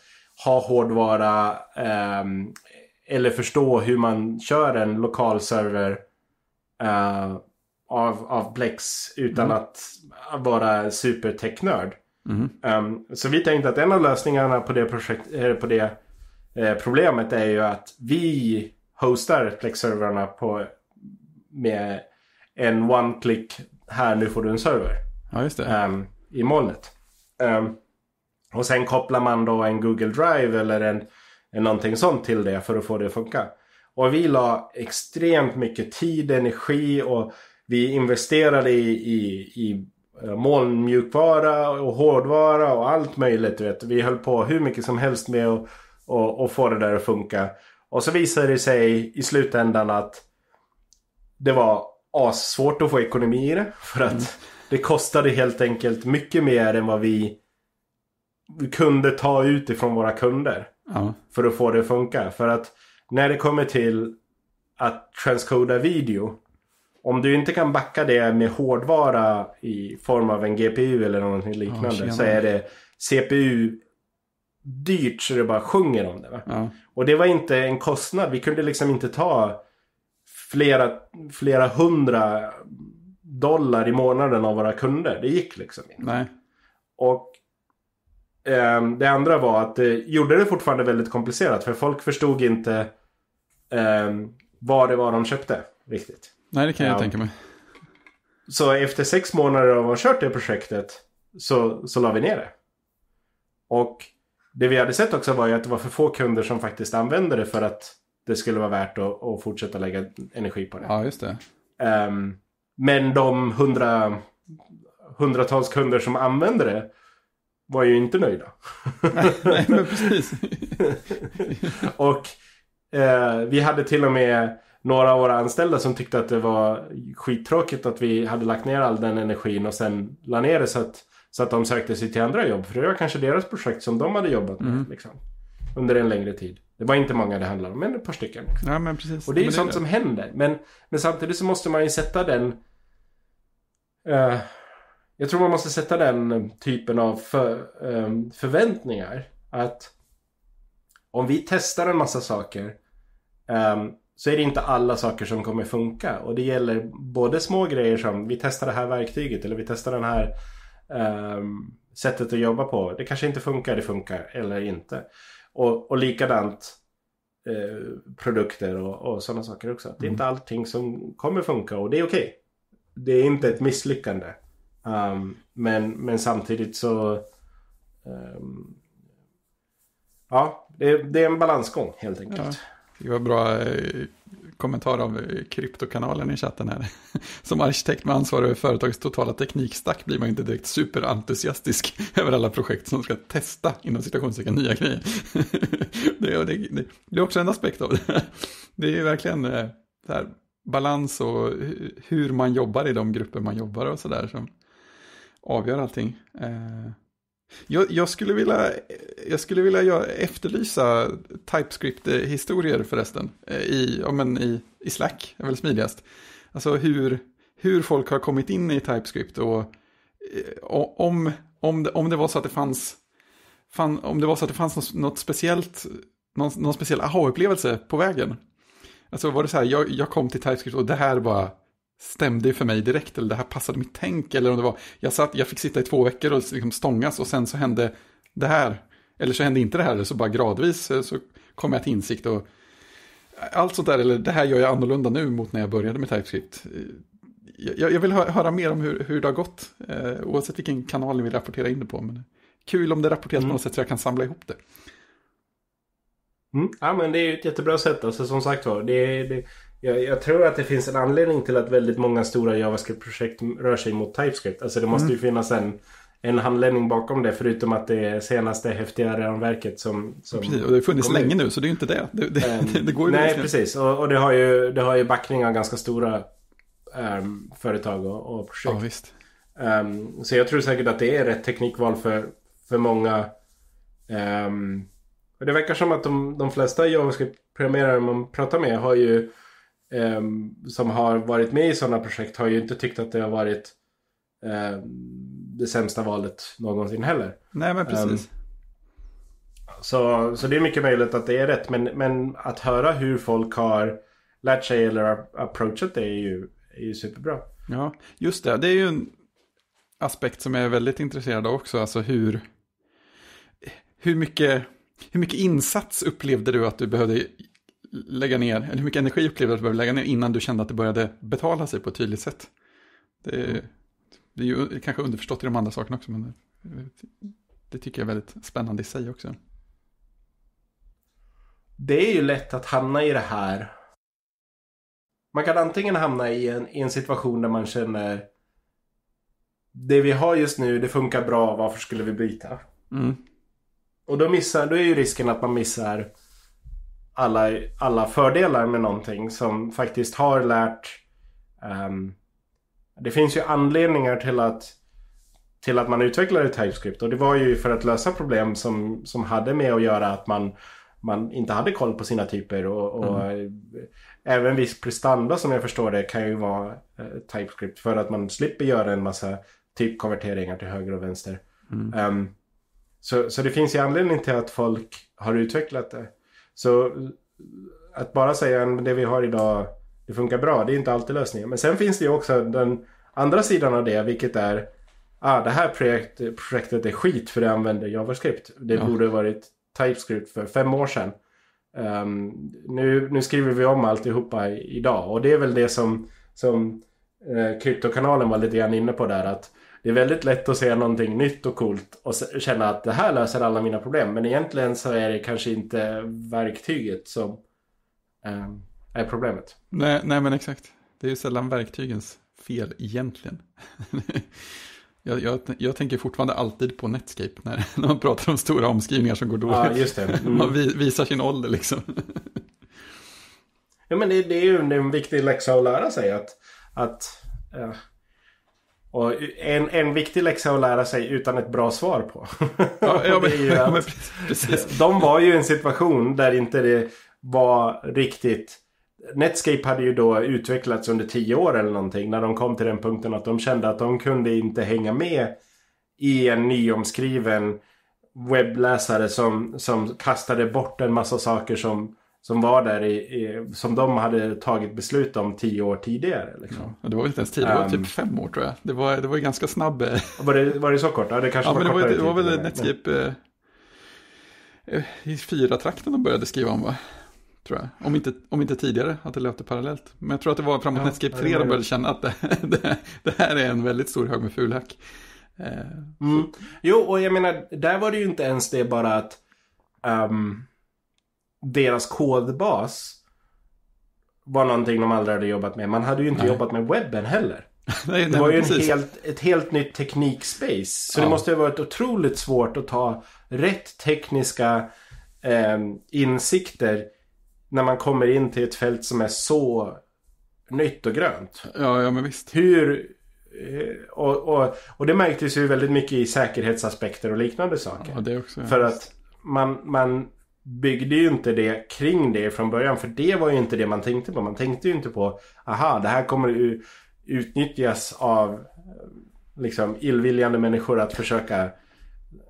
ha hårdvara eh, eller förstå hur man kör en lokal server uh, av, av Plex utan mm. att vara supertechnörd. Mm. Um, så vi tänkte att en av lösningarna på det, projekt, eh, på det eh, problemet är ju att vi hostar Plex-servrarna på, med en one-click här nu får du en server. Ja, just det. Um, I molnet. Um, och sen kopplar man då en Google Drive eller en, en någonting sånt till det för att få det att funka. Och vi la extremt mycket tid, energi och vi investerade i, i, i molnmjukvara och hårdvara och allt möjligt. Vet. Vi höll på hur mycket som helst med att och, och få det där att funka. Och så visade det sig i slutändan att det var svårt att få ekonomi i det. För att mm. det kostade helt enkelt mycket mer än vad vi kunde ta ut ifrån våra kunder. Ja. För att få det att funka. För att när det kommer till att transkoda video. Om du inte kan backa det med hårdvara i form av en GPU eller någonting liknande ja, så är det CPU dyrt så det bara sjunger om det. Ja. Och det var inte en kostnad. Vi kunde liksom inte ta flera, flera hundra dollar i månaden av våra kunder. Det gick liksom inte. Nej. Och eh, det andra var att det gjorde det fortfarande väldigt komplicerat. För folk förstod inte eh, vad det var de köpte riktigt. Nej, det kan jag ja. tänka mig. Så efter sex månader av att ha kört det projektet så, så la vi ner det. Och det vi hade sett också var ju att det var för få kunder som faktiskt använde det för att det skulle vara värt att, att fortsätta lägga energi på det. Ja, just det. Um, men de hundra, hundratals kunder som använde det var ju inte nöjda. nej, [LAUGHS] nej, men precis. [LAUGHS] och Eh, vi hade till och med några av våra anställda som tyckte att det var skittråkigt att vi hade lagt ner all den energin och sen la ner det så att, så att de sökte sig till andra jobb. För det var kanske deras projekt som de hade jobbat med. Mm. Liksom, under en längre tid. Det var inte många det handlade om, men ett par stycken. Liksom. Ja, men precis. Och det är ju sånt det... som händer. Men, men samtidigt så måste man ju sätta den... Uh, jag tror man måste sätta den typen av för, um, förväntningar. Att om vi testar en massa saker um, så är det inte alla saker som kommer funka. Och det gäller både små grejer som vi testar det här verktyget eller vi testar den här um, sättet att jobba på. Det kanske inte funkar, det funkar eller inte. Och, och likadant eh, produkter och, och sådana saker också. Det är inte mm. allting som kommer funka och det är okej. Okay. Det är inte ett misslyckande. Um, men, men samtidigt så um, Ja, det, det, är en balansgång helt enkelt. Ja, det var bra eh, kommentar av eh, kryptokanalen i chatten här. [LAUGHS] Som arkitekt med ansvar över företagets totala teknikstack blir man inte direkt superentusiastisk [LAUGHS] över alla projekt som ska testa inom citationstecken nya grejer. [LAUGHS] det, det, det, det, är också en aspekt av det. Det är verkligen eh, här, balans och hur man jobbar i de grupper man jobbar och sådär som avgör allting. Eh, jag, jag, skulle vilja, jag skulle vilja göra, efterlysa TypeScript-historier förresten. Eh, I, ja, men i, I Slack är väl smidigast. Alltså hur, hur folk har kommit in i TypeScript och, eh, och om, om, det, om det var så att det fanns, fan, om det var så att det fanns något, något speciellt, någon, någon speciell aha-upplevelse på vägen. Alltså var det så här, jag, jag kom till TypeScript och det här bara stämde för mig direkt, eller det här passade mitt tänk, eller om det var, jag, satt, jag fick sitta i två veckor och liksom stångas och sen så hände det här, eller så hände inte det här, eller så bara gradvis eh, så kom jag till insikt och allt sånt där, eller det här gör jag annorlunda nu mot när jag började med TypeScript. Eh, jag, jag vill hö höra mer om hur, hur det har gått, eh, oavsett vilken kanal ni vill rapportera in det på, men kul om det rapporteras mm. på något sätt så jag kan samla ihop det. Mm. Ja men det är ju ett jättebra sätt. Alltså som sagt var. Det, det, jag, jag, tror att det finns en anledning till att väldigt många stora JavaScript-projekt rör sig mot TypeScript. Alltså det måste mm. ju finnas en, en handledning bakom det. Förutom att det är senaste häftiga ramverket som... som precis, och det har funnits länge nu så det är ju inte det. Det, det, um, [LAUGHS] det går ju Nej, precis. Och, och, det, har ju, det har ju backning av ganska stora um, företag och, och projekt. Ja. Um, så jag tror säkert att det är rätt teknikval för, för många. Och det verkar som att de, de flesta JavaScript-programmerare man pratar med har ju som har varit med i sådana projekt har ju inte tyckt att det har varit det sämsta valet någonsin heller. Nej men precis. så, så det är mycket möjligt att det är rätt. Men, men att höra hur folk har lärt sig eller approachat det är ju, är ju superbra. Ja, just det. Det är ju en aspekt som jag är väldigt intresserad av också. Alltså hur, hur, mycket, hur mycket insats upplevde du att du behövde lägga ner? Eller hur mycket energi upplevde du att du behövde lägga ner innan du kände att det började betala sig på ett tydligt sätt? Det, mm. det är ju kanske underförstått i de andra sakerna också. Men det, det tycker jag är väldigt spännande i sig också. Det är ju lätt att hamna i det här. Man kan antingen hamna i en, i en situation där man känner det vi har just nu, det funkar bra, varför skulle vi byta? Mm. Och då, missar, då är ju risken att man missar alla, alla fördelar med någonting som faktiskt har lärt um, Det finns ju anledningar till att till att man utvecklade TypeScript och det var ju för att lösa problem som, som hade med att göra att man, man inte hade koll på sina typer och, och mm. även viss prestanda som jag förstår det kan ju vara eh, TypeScript för att man slipper göra en massa typkonverteringar till höger och vänster. Mm. Um, så, så det finns ju anledning till att folk har utvecklat det. Så att bara säga att det vi har idag det funkar bra, det är inte alltid lösningen. Men sen finns det ju också den andra sidan av det, vilket är ah, det här projekt, projektet är skit för det använder JavaScript. Det ja. borde varit TypeScript för fem år sedan. Um, nu, nu skriver vi om alltihopa idag och det är väl det som, som eh, kryptokanalen var lite grann inne på där. att det är väldigt lätt att se någonting nytt och coolt och känna att det här löser alla mina problem. Men egentligen så är det kanske inte verktyget som um, är problemet. Nej, nej, men exakt. Det är ju sällan verktygens fel egentligen. [LAUGHS] jag, jag, jag, tänker fortfarande alltid på Netscape när, [LAUGHS] när man pratar om stora omskrivningar som går dåligt. Ja, just det. [LAUGHS] Mm. man visar sin ålder liksom. ja, men det, det, är ju en viktig läxa att lära sig att, att ja och en, en viktig läxa att lära sig utan ett bra svar på. [LAUGHS] Ja, ja, men, [LAUGHS] ja, men precis. De var ju i en situation där inte det var riktigt Netscape hade ju då utvecklats under tio år eller någonting när de kom till den punkten att de kände att de kunde inte hänga med i en nyomskriven webbläsare som, som kastade bort en massa saker som som var där i, i, som de hade tagit beslut om tio år tidigare. Liksom. Ja, det var inte ens tio, det var um, typ fem år tror jag. Det var, det var ganska snabb. Eh, var det, var det så kort? Ja, det kanske ja, var men det var, det var väl Netscape eh, i fyra trakten de började skriva om va? Tror jag. Om inte, om inte tidigare, att det löpte parallellt. Men jag tror att det var framåt ja, Netscape 3 de började känna att det, [LAUGHS] det, det, här är en väldigt stor hög med fulhack. Eh, mm. Jo, och jag menar, där var det ju inte ens det bara att um, deras kodbas var någonting de aldrig hade jobbat med. Man hade ju inte nej. jobbat med webben heller. [LAUGHS] nej, det var ju en helt, ett helt nytt teknikspace. Så ja. det måste ha varit otroligt svårt att ta rätt tekniska eh, insikter när man kommer in till ett fält som är så nytt och grönt. Ja, ja men visst. Hur... Eh, och, och, och det märktes ju väldigt mycket i säkerhetsaspekter och liknande saker. Ja, det också. För att man, man byggde ju inte det kring det från början. För det var ju inte det man tänkte på. Man tänkte ju inte på aha, det här kommer ju utnyttjas av liksom illviljande människor att försöka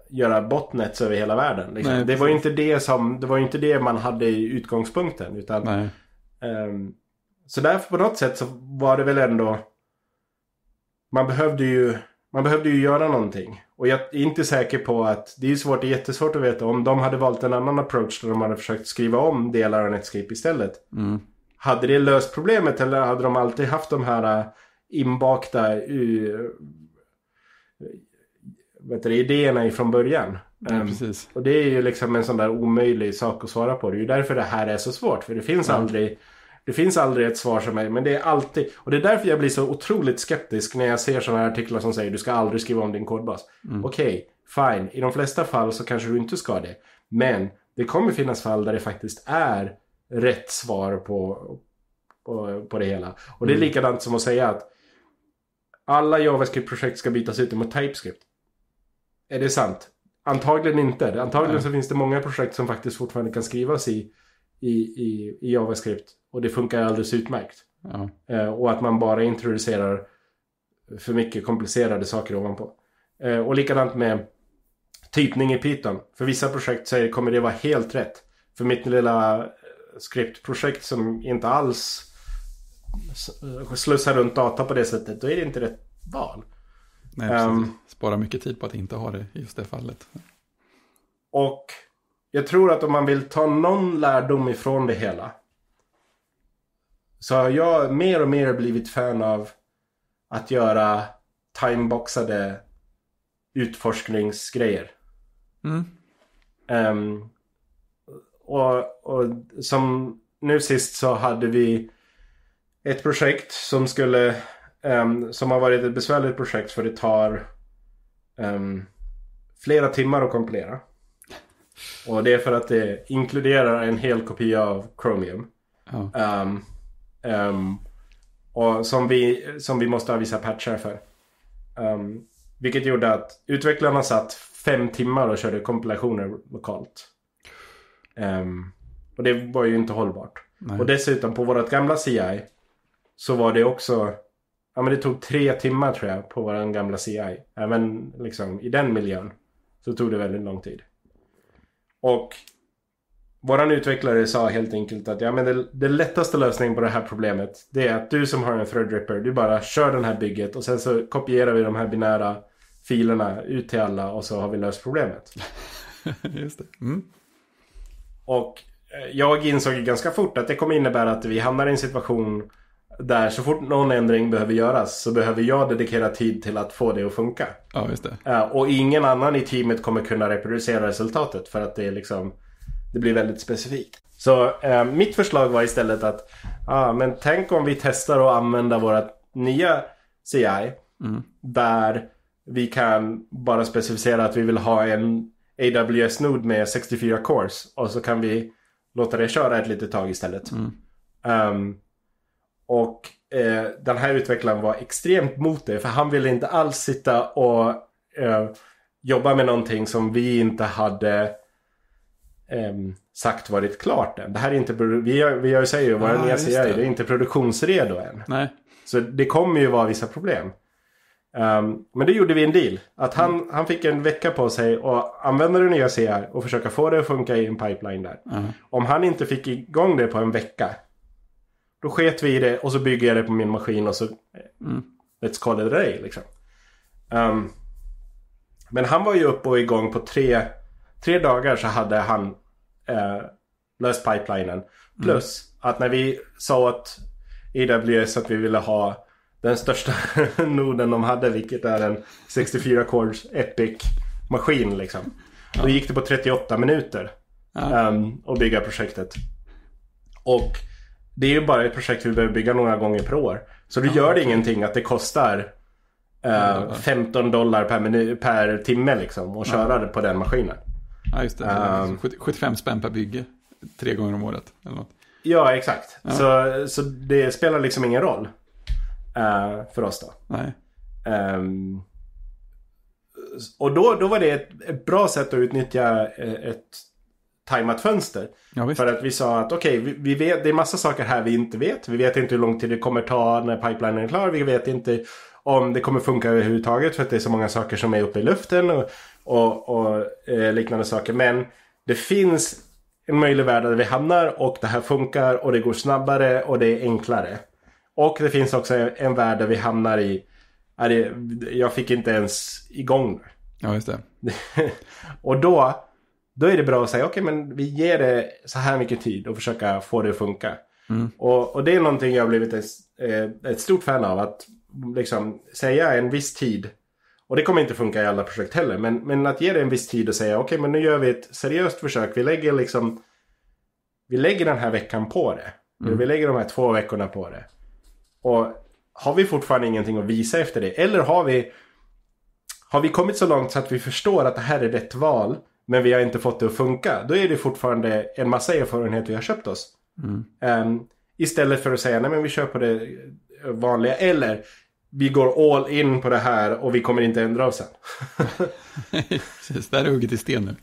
göra botnets över hela världen. Liksom. Nej, det var ju inte det som, det var inte det man hade i utgångspunkten. Utan, um, så därför på något sätt så var det väl ändå man behövde ju man behövde ju göra någonting. Och jag är inte säker på att, det är svårt, det är jättesvårt att veta om de hade valt en annan approach där de hade försökt skriva om delar av Netscape istället. Mm. Hade det löst problemet eller hade de alltid haft de här äh, inbakta uh, vet du, idéerna ifrån början? Ja, um, precis. Och det är ju liksom en sån där omöjlig sak att svara på. Det är ju därför det här är så svårt. För det finns mm. aldrig det finns aldrig ett svar som är, men det är alltid, och det är därför jag blir så otroligt skeptisk när jag ser sådana här artiklar som säger du ska aldrig skriva om din kodbas. Mm. Okej, okay, fine, i de flesta fall så kanske du inte ska det. Men det kommer finnas fall där det faktiskt är rätt svar på, på, på det hela. Och det är likadant som att säga att alla JavaScript-projekt ska bytas ut mot TypeScript. Är det sant? Antagligen inte. Antagligen så finns det många projekt som faktiskt fortfarande kan skrivas i, i, i, i JavaScript. Och det funkar alldeles utmärkt. Ja. Eh, och att man bara introducerar för mycket komplicerade saker ovanpå. Eh, och likadant med typning i Python. För vissa projekt så kommer det vara helt rätt. För mitt lilla eh, skriptprojekt som inte alls eh, slussar runt data på det sättet, då är det inte rätt val. Nej. Ehm. Spara mycket tid på att inte ha det i just det fallet. Och jag tror att om man vill ta någon lärdom ifrån det hela. Så har jag mer och mer blivit fan av att göra timeboxade utforskningsgrejer. Mm. Ehm, och, och som nu sist så hade vi ett projekt som skulle ehm, som har varit ett besvärligt projekt för det tar ehm, flera timmar att kompilera. Och det är för att det inkluderar en hel kopia av Chromium. Ja. Ehm, och som vi, som vi måste ha vissa patchar för. Ehm, vilket gjorde att utvecklarna satt fem timmar och körde kompilationer lokalt. Ehm, och det var ju inte hållbart. Nej. Och dessutom på vårt gamla CI så var det också Ja men det tog tre timmar tror jag på vår gamla CI. Även liksom i den miljön. Så tog det väldigt lång tid. Och våran utvecklare sa helt enkelt att ja men det, det lättaste lösningen på det här problemet. Det är att du som har en threadripper. Du bara kör den här bygget och sen så kopierar vi de här binära filerna ut till alla och så har vi löst problemet. [LAUGHS] Just det. Mm. Och eh, jag insåg ganska fort att det kommer innebära att vi hamnar i en situation där så fort någon ändring behöver göras så behöver jag dedikera tid till att få det att funka. Ja, just det. Eh, Och ingen annan i teamet kommer kunna reproducera resultatet för att det är liksom Det blir väldigt specifikt. Så eh, mitt förslag var istället att ah, men tänk om vi testar att använda våra nya CI Mm. där vi kan bara specificera att vi vill ha en AWS-nod med 64 cores och så kan vi låta det köra ett litet tag istället. Mm. Ehm, och eh, den här utvecklaren var extremt mot det för han ville inte alls sitta och eh, jobba med någonting som vi inte hade ehm, sagt varit klart än. Det här är inte, vi, har, vi har ju säger ju våra Ah, nya CI, det. det är inte produktionsredo än. Nej. Så det kommer ju vara vissa problem. Ehm, men det gjorde vi en deal. Att han, han fick en vecka på sig att använda det nya CI och försöka få det att funka i en pipeline där. Ja. Om han inte fick igång det på en vecka. Då sket vi i det och så bygger jag det på min maskin och så Mm. Let's call it a day liksom. Ehm, men han var ju uppe och igång på tre, tre dagar så hade han eh, löst pipelinen. Plus att när vi sa åt AWS att vi ville ha den största [LAUGHS] noden de hade, vilket är en 64 cores epic maskin liksom. Då gick det på 38 minuter Ja. um, att bygga projektet. Och det är ju bara ett projekt vi behöver bygga några gånger per år. Så då gör det ingenting att det kostar eh, 15 dollar per, minu- per timme liksom att köra det på den maskinen. Ja, just det. Ehm. 70 75 spänn per bygge. Tre gånger om året. Eller något. Ja, exakt. Så, så det spelar liksom ingen roll eh, för oss då. Nej. Ehm, och då, då var det ett, ett bra sätt att utnyttja eh, ett tajmat fönster. Ja. För att vi sa att okej, vi, vi vet, det är massa saker här vi inte vet. Vi vet inte hur lång tid det kommer ta när pipelinen är klar. Vi vet inte om det kommer funka överhuvudtaget för att det är så många saker som är uppe i luften och, och, och eh, liknande saker. Men det finns en möjlig värld där vi hamnar och det här funkar och det går snabbare och det är enklare. Och det finns också en, en värld där vi hamnar i, är det, jag fick inte ens igång. Ja, just det. [LAUGHS] och då, då är det bra att säga okej men vi ger det så här mycket tid och försöka få det att funka. Mm. Och, och det är någonting jag har blivit ett, eh, ett stort fan av. Att liksom säga en viss tid. Och det kommer inte funka i alla projekt heller. Men, men att ge det en viss tid och säga okej men nu gör vi ett seriöst försök. Vi lägger liksom Vi lägger den här veckan på det. Eller Vi lägger de här två veckorna på det. Och har vi fortfarande ingenting att visa efter det. Eller har vi Har vi kommit så långt så att vi förstår att det här är rätt val. Men vi har inte fått det att funka. Då är det fortfarande en massa erfarenhet vi har köpt oss. Mm. Ehm, Istället för att säga nej men vi kör på det vanliga. Eller vi går all in på det här och vi kommer inte ändra oss sen. precis, [LAUGHS] det här är hugget i sten nu.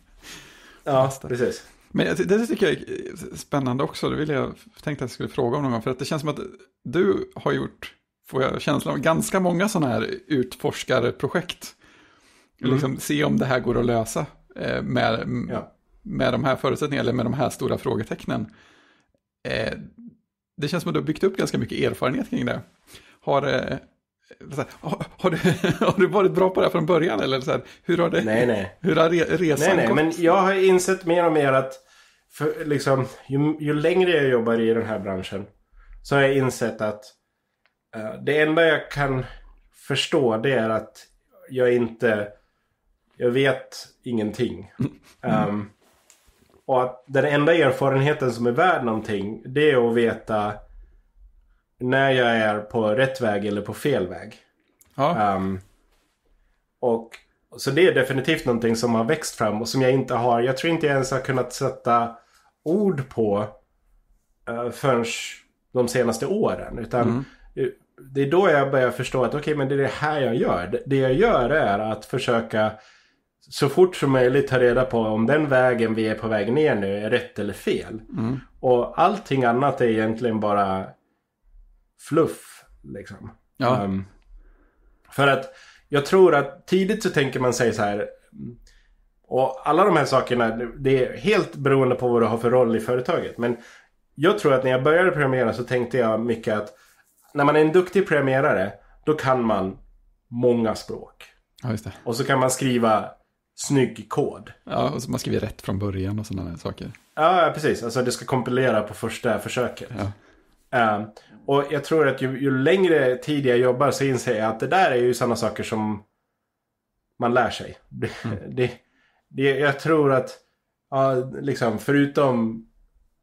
Ja, precis. Men det, tycker jag är spännande också. Det vill jag tänkte att jag skulle fråga om någon gång. För att det känns som att du har gjort, får jag känslan av, ganska många sådana här utforskarprojekt. Mm. Liksom se om det här går att lösa eh, med, ja. med de här förutsättningarna eller med de här stora frågetecknen. Eh, det känns som att du har byggt upp ganska mycket erfarenhet kring det. Har, eh, har, du, [LAUGHS] har du varit bra på det här från början? Eller så här, hur har, det, nej, nej. Hur har resan nej, nej, gått? Men jag har insett mer och mer att för, liksom, ju, ju längre jag jobbar i den här branschen så har jag insett att uh, det enda jag kan förstå det är att jag inte jag vet ingenting. [LAUGHS] Mm. Um, och att den enda erfarenheten som är värd någonting det är att veta när jag är på rätt väg eller på fel väg. Ja. Um, och Så det är definitivt någonting som har växt fram och som jag inte har. Jag tror inte jag ens har kunnat sätta ord på uh, förrän de senaste åren. Utan mm. det är då jag börjar förstå att okej okay, men det är det här jag gör. Det jag gör är att försöka så fort som möjligt ta reda på om den vägen vi är på väg ner nu är rätt eller fel. Mm. Och allting annat är egentligen bara fluff. Liksom. Ja. Um, för att jag tror att tidigt så tänker man sig så här. Och alla de här sakerna, det är helt beroende på vad du har för roll i företaget. Men jag tror att när jag började programmera så tänkte jag mycket att när man är en duktig programmerare, då kan man många språk. Ja, och så kan man skriva snygg kod. Ja, och så man skriver rätt från början och sådana saker. Ja, precis. Alltså det ska kompilera på första försöket. Ja. Uh, och jag tror att ju, ju, längre tid jag jobbar så inser jag att det där är ju sådana saker som man lär sig. Mm. [LAUGHS] Det, det, jag tror att, ja, liksom, förutom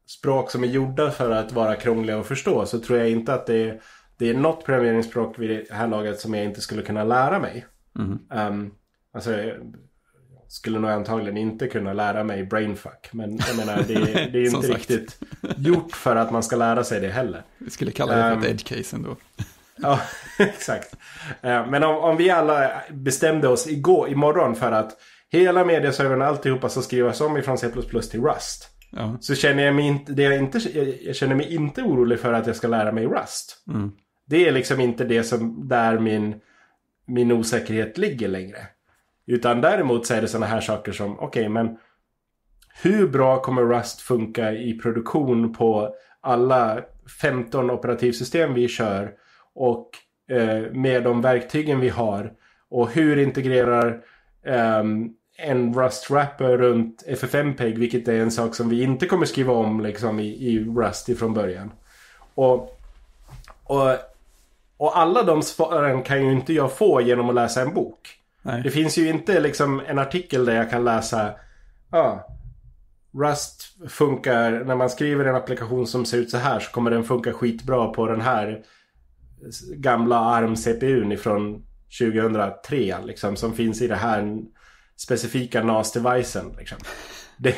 språk som är gjorda för att vara krångliga att förstå så tror jag inte att det är, det är något programmeringsspråk vid det här laget som jag inte skulle kunna lära mig. Mm. Um, alltså, skulle nog antagligen inte kunna lära mig brainfuck. Men jag menar, det, det är [LAUGHS] inte riktigt gjort för att man ska lära sig det heller. Vi skulle kalla det för um, ett edge case ändå. [LAUGHS] ja, exakt. Uh, men om, om, vi alla bestämde oss igår, imorgon för att hela medieservern, alltihopa ska skrivas om ifrån C++ till Rust. Ja. Så känner jag mig inte, det jag, inte, jag känner mig inte orolig för att jag ska lära mig Rust. Mm. Det är liksom inte det som där min, min osäkerhet ligger längre. Utan däremot så är det sådana här saker som, okej okay, men hur bra kommer Rust funka i produktion på alla 15 operativsystem vi kör och eh, med de verktygen vi har och hur integrerar eh, en Rust-wrapper runt FFmpeg vilket är en sak som vi inte kommer skriva om liksom, i, i Rust ifrån början. Och, och, och alla de svaren kan ju inte jag få genom att läsa en bok. Nej. Det finns ju inte liksom en artikel där jag kan läsa ja, Rust funkar, när man skriver en applikation som ser ut så här så kommer den funka skitbra på den här gamla ARM-CPUn ifrån 2003 liksom, som finns i det här specifika NAS-devicen. Liksom. [LAUGHS] Det,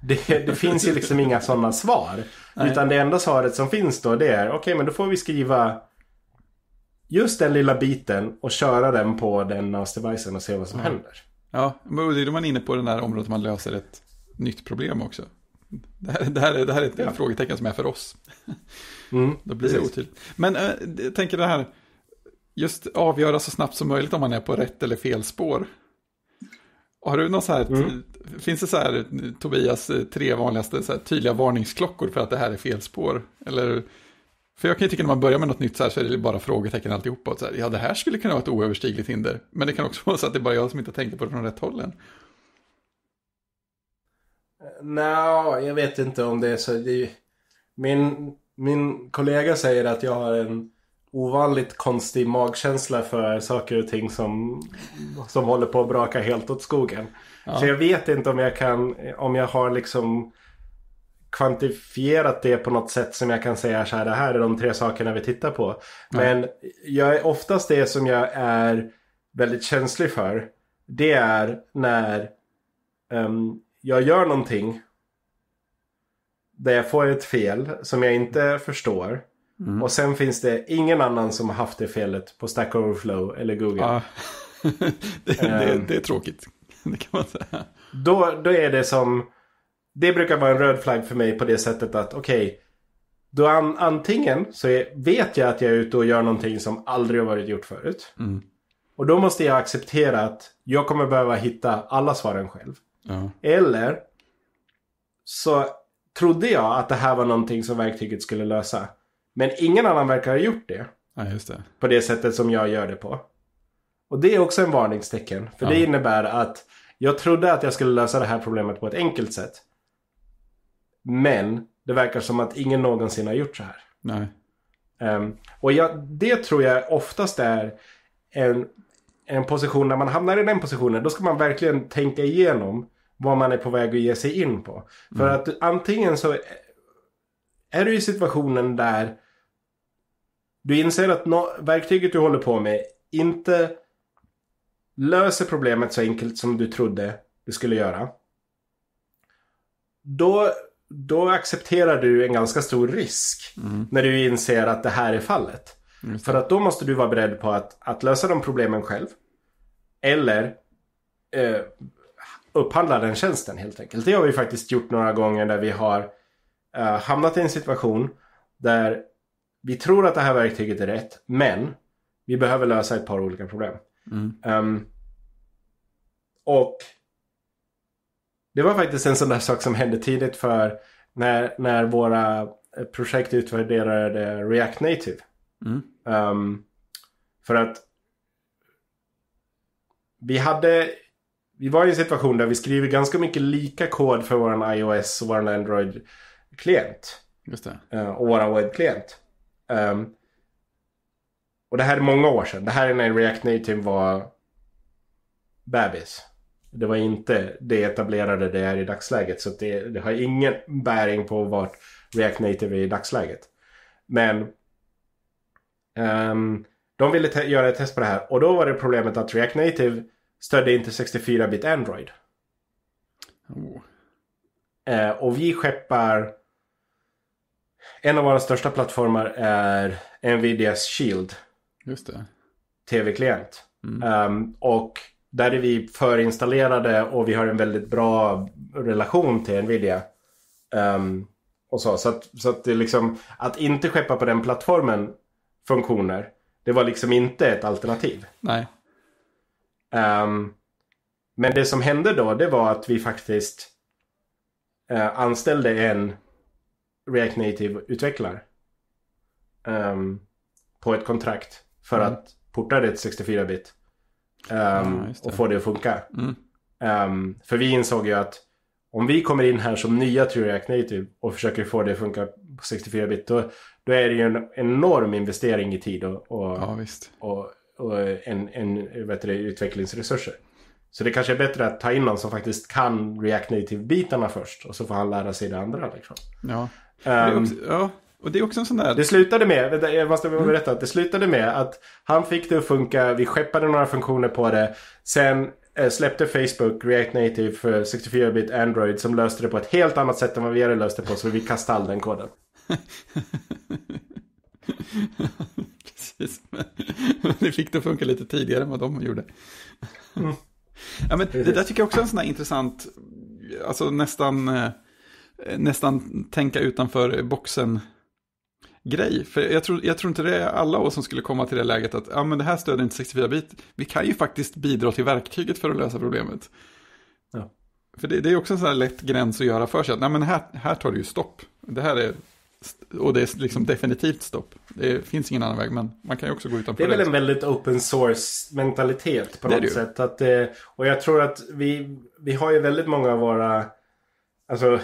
det, det, finns ju liksom inga sådana svar. Nej. Utan det enda svaret som finns då det är okej okay, men då får vi skriva just den lilla biten och köra den på den NAS-devicen och se vad som mm. händer. Ja, men då är man inne på den här området man löser ett nytt problem också. Det här, det här, är, det här är ett ja. frågetecken som är för oss. [LAUGHS] Mm, då blir precis. det otydligt. Men äh, jag tänker det här, just avgöra så snabbt som möjligt om man är på rätt eller fel spår. Har du någon så här, mm. finns det så här, Tobias, tre vanligaste så här, tydliga varningsklockor för att det här är fel spår? Eller för jag kan ju tycka när man börjar med något nytt så här så är det bara frågetecken alltihopa. Och så här, ja, det här skulle kunna vara ett oöverstigligt hinder. Men det kan också [LAUGHS] vara så att det är bara jag som inte tänker på det från rätt håll än. Nej, jag vet inte om det är så. Det är... Min, min kollega säger att jag har en ovanligt konstig magkänsla för saker och ting som, som håller på att braka helt åt skogen. Ja. Så jag vet inte om jag kan, om jag har liksom kvantifierat det på något sätt som jag kan säga så här. Det här är de tre sakerna vi tittar på. Men jag är oftast det som jag är väldigt känslig för. Det är när um, jag gör någonting. där jag får ett fel som jag inte förstår. Mm. Och sen finns det ingen annan som har haft det felet på Stack Overflow eller Google. Ja. [LAUGHS] det, det, det är tråkigt. [LAUGHS] Det kan man säga. Då, då är det som... Det brukar vara en röd flagg för mig på det sättet att okej. då an, antingen så är, vet jag att jag är ute och gör någonting som aldrig har varit gjort förut. Mm. Och då måste jag acceptera att jag kommer behöva hitta alla svaren själv. Ja. Eller så trodde jag att det här var någonting som verktyget skulle lösa. Men ingen annan verkar ha gjort det. ja, det. På det sättet som jag gör det på. Och det är också en varningstecken. För Ja. det innebär att jag trodde att jag skulle lösa det här problemet på ett enkelt sätt. Men det verkar som att ingen någonsin har gjort så här. Nej. Ehm, och jag, det tror jag oftast är en, en position, när man hamnar i den positionen, då ska man verkligen tänka igenom vad man är på väg att ge sig in på. För att antingen så är du i situationen där du inser att nå- verktyget du håller på med inte löser problemet så enkelt som du trodde det skulle göra. Då, då accepterar du en ganska stor risk när du inser att det här är fallet. Just För att då måste du vara beredd på att, att lösa de problemen själv. Eller eh, upphandla den tjänsten helt enkelt. Det har vi faktiskt gjort några gånger där vi har eh, hamnat i en situation där vi tror att det här verktyget är rätt. Men vi behöver lösa ett par olika problem. Mm. Ehm, och det var faktiskt en sån där sak som hände tidigt för när, när våra projekt utvärderade React Native. Mm. Ehm, för att vi hade vi var i en situation där vi skriver ganska mycket lika kod för vår iOS och vår Android-klient. Just det. eh, och vår webbklient. Ehm, och det här är många år sedan. Det här är när React Native var bebis. Det var inte det etablerade det är i dagsläget. Så det, det har ingen bäring på vart React Native är i dagsläget. Men ehm, de ville göra ett test på det här. Och då var det problemet att React Native stödde inte 64-bit Android. Oh. Eh, och vi skeppar... En av våra största plattformar är Nvidias Shield Just det. tv-klient. Mm. Ehm, och där är vi förinstallerade och vi har en väldigt bra relation till Nvidia. Ehm, och så så, att, så att liksom att inte skeppa på den plattformen funktioner. Det var liksom inte ett alternativ. Nej. Ehm, men det som hände då det var att vi faktiskt eh, anställde en React Native-utvecklare. ehm, på ett kontrakt för Mm. att porta det till 64-bit. Ehm, Ja, och få det att funka. Mm. Ehm, för vi insåg ju att om vi kommer in här som nya till React Native och försöker få det att funka på 64-bit då, då är det ju en enorm investering i tid och, och, Ja, och, och en, en vet du, utvecklingsresurser. Så det kanske är bättre att ta in någon som faktiskt kan React Native-bitarna först och så får han lära sig det andra. Liksom. Ja. Också, ja. Och det är också en sån där... det slutade med, jag måste berätta, att det slutade med att han fick det att funka, vi skeppade några funktioner på det. Sen eh, släppte Facebook React Native för 64-bit Android som löste det på ett helt annat sätt än vad vi hade löst det på. Så vi kastade all den koden. [LAUGHS] Precis. Men det fick det att funka lite tidigare än vad de gjorde. Mm. Ja, men det där tycker jag också är en sån här intressant, alltså nästan, eh, nästan tänka utanför boxen grej. För jag tror, jag tror inte det är alla oss som skulle komma till det läget att ja, men det här stöder inte 64-bit. Vi kan ju faktiskt bidra till verktyget för att lösa problemet. Ja. För det, det är också en sån här lätt gräns att göra för sig. Att, nej, men här, här tar det ju stopp. Det här är, och det är liksom definitivt stopp. Det finns ingen annan väg, men man kan ju också gå utanför Det är väl en väldigt open source mentalitet på Det något det sätt. Att, eh, och jag tror att vi, vi har ju väldigt många av våra... Alltså,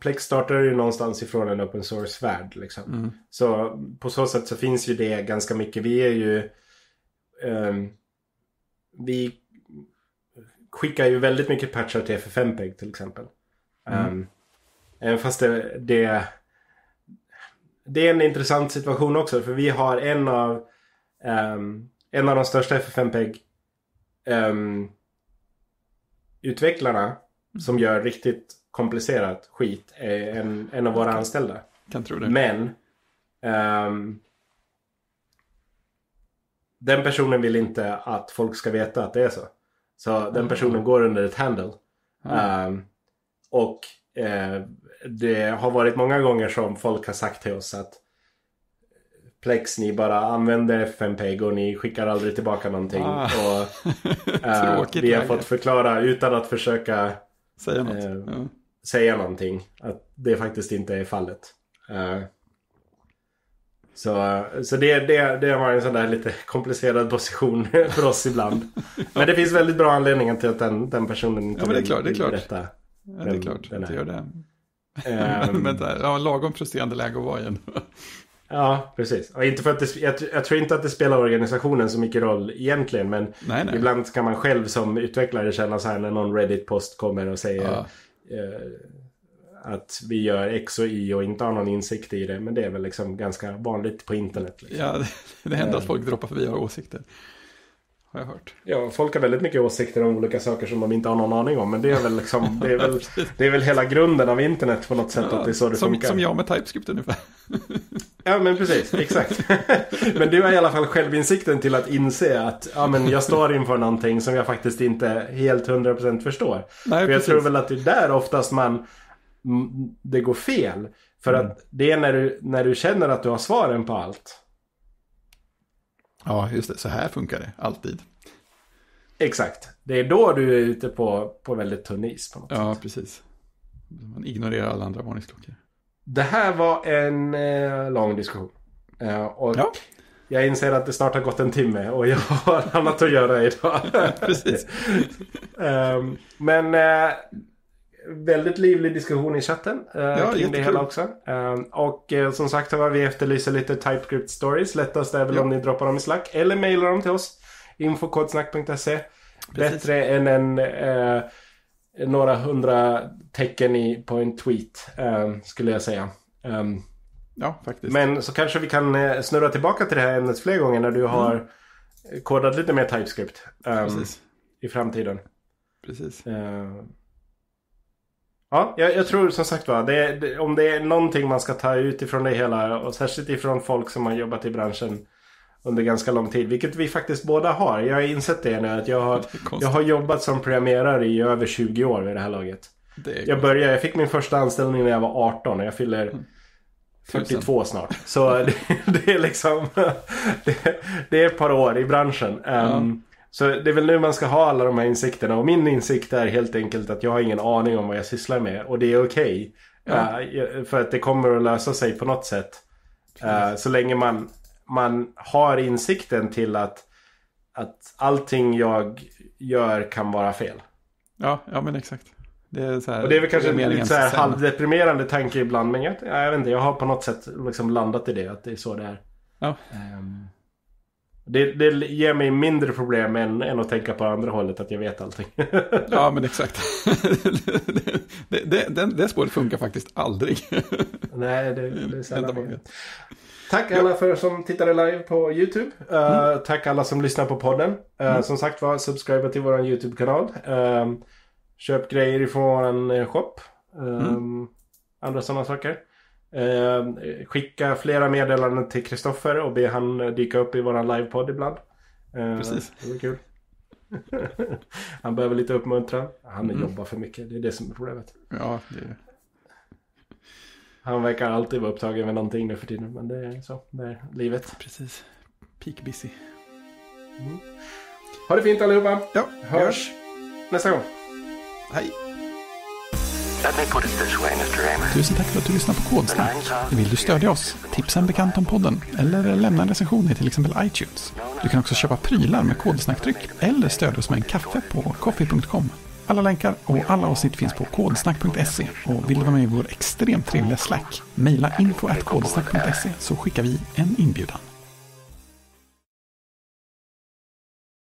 Plex startar ju någonstans ifrån en open source-värld. Liksom. Mm. Så på så sätt så finns ju det ganska mycket. Vi är ju... ehm, vi skickar ju väldigt mycket patchar till FFmpeg till exempel. Mm. Um, fast det, det... Det är en intressant situation också. För vi har en av... ehm, en av de största FFmpeg um, utvecklarna som gör riktigt komplicerat skit är en, en av våra anställda. Kan tro det. Men ehm, den personen vill inte att folk ska veta att det är så. Så den personen går under ett handle. Ehm, och eh, det har varit många gånger som folk har sagt till oss att Plex, ni bara använder FNPEG och ni skickar aldrig tillbaka någonting. Ah. Och, [LAUGHS] eh, Tråkigt vi har läge. fått förklara utan att försöka Säga något. Eh, Ja. Säga någonting. Att det faktiskt inte är fallet. Eh, så så det, det, det var en sån där lite komplicerad position [LAUGHS] för oss ibland. Men det finns väldigt bra anledningar till att den, den personen inte Ja, men det är klart, det är klart. berätta. Ja, det är klart den det är. gör det. Ehm, [LAUGHS] Men där, ja, lagom frustrerande läge att vara i ja, precis. Och inte för att det, jag, jag tror inte att det spelar organisationen så mycket roll egentligen. Men Nej, nej. ibland kan man själv som utvecklare känna så här när någon Reddit-post kommer och säger Ja. Eh, att vi gör X och Y och inte har någon insikt i det. Men det är väl liksom ganska vanligt på internet. Liksom. Ja, det, det händer att folk droppar förbi och har åsikter. Har jag hört. Ja, folk har väldigt mycket åsikter om olika saker som de inte har någon aning om. Men det är väl liksom, [LAUGHS] det är väl, det är väl hela grunden av internet på något sätt. att det är så det som, funkar. som jag med TypeScript ungefär. Ja, men precis. Exakt. [LAUGHS] men du har i alla fall självinsikten till att inse att ja, men jag står inför någonting som jag faktiskt inte helt 100% förstår. Nej, För jag precis. tror väl att det är där oftast man det går fel. För Mm. att det är när du, när du känner att du har svaren på allt. Ja, just det. Så här funkar det alltid. Exakt. Det är då du är ute på, på väldigt tunn is på något Ja, sätt. precis. Man ignorerar alla andra varningsklockor. Det här var en eh, lång diskussion. Eh, och Ja. jag inser att det snart har gått en timme och jag har [LAUGHS] annat att göra idag. [LAUGHS] Precis. [LAUGHS] Ehm, men eh, väldigt livlig diskussion i chatten eh, Ja, kring det jättekul. hela också. Ehm, och eh, som sagt var vi efterlyser lite TypeScript stories. Lättast är väl Ja. om ni droppar dem i Slack eller mailar dem till oss. Infokodsnack.se. Bättre än en eh, några hundra tecken i, på en tweet eh, skulle jag säga. Ehm, Ja, faktiskt. men så kanske vi kan eh, snurra tillbaka till det här ämnet fler gånger när du har kodat lite mer TypeScript Precis. i framtiden. Precis. Eh, Ja, jag, jag tror som sagt var, det, det, om det är någonting man ska ta ut ifrån det hela och särskilt ifrån folk som har jobbat i branschen under ganska lång tid, vilket vi faktiskt båda har. Jag har insett det nu att jag har, [LAUGHS] jag har jobbat som programmerare i över 20 år vid det här laget. Det Jag började, jag fick min första anställning när jag var 18 och jag fyller 42 snart. Så [LAUGHS] det, det är liksom, [LAUGHS] det, det är ett par år i branschen. Ehm, Så det är väl nu man ska ha alla de här insikterna. Och min insikt är helt enkelt att jag har ingen aning om vad jag sysslar med. Och det är okej. Ja. Eh, för att det kommer att lösa sig på något sätt. Eh, så länge man, man har insikten till att, att allting jag gör kan vara fel. Ja, ja, men exakt. Det är, så här, Och det är väl kanske en lite så här halvdeprimerande tanke ibland. Men jag, jag vet inte, jag har på något sätt liksom landat i det. Att det är så det är. Ja. Ehm, det, det ger mig mindre problem än, än att tänka på andra hållet. Att jag vet allting. [LAUGHS] Ja, men exakt. [LAUGHS] det, det, det, det spåret funkar faktiskt aldrig. [LAUGHS] Nej, det, det är sällan. Tack alla för som tittade live på YouTube. Uh, Tack alla som lyssnar på podden. Uh, Som sagt var, subscriba till vår YouTube-kanal. Um, köp grejer ifrån eh, shop. Um, Andra sådana saker. Um, skicka flera meddelanden till Kristoffer och be han dyka upp i våran livepodd ibland. Uh, Precis. Det vore kul. [LAUGHS] han behöver lite uppmuntran. Han jobbar för mycket, det är det som är problemet. Ja, det, Han verkar alltid vara upptagen med någonting nu för tiden. Men det är så, det är livet. precis. Peak busy. Ha det fint allihopa. Ja, Hörs nästa gång. Hej. Tusen tack för att du lyssnar på Kodsnack. Vill du stödja oss? Tipsa en bekant om podden eller lämna en recension i till exempel iTunes. Du kan också köpa prylar med Kodsnacktryck eller stödja oss med en kaffe på coffee.com. Alla länkar och alla avsnitt finns på kodsnack.se och vill du vara med i vår extremt trevliga Slack? Mejla info.kodsnack.se så skickar vi en inbjudan.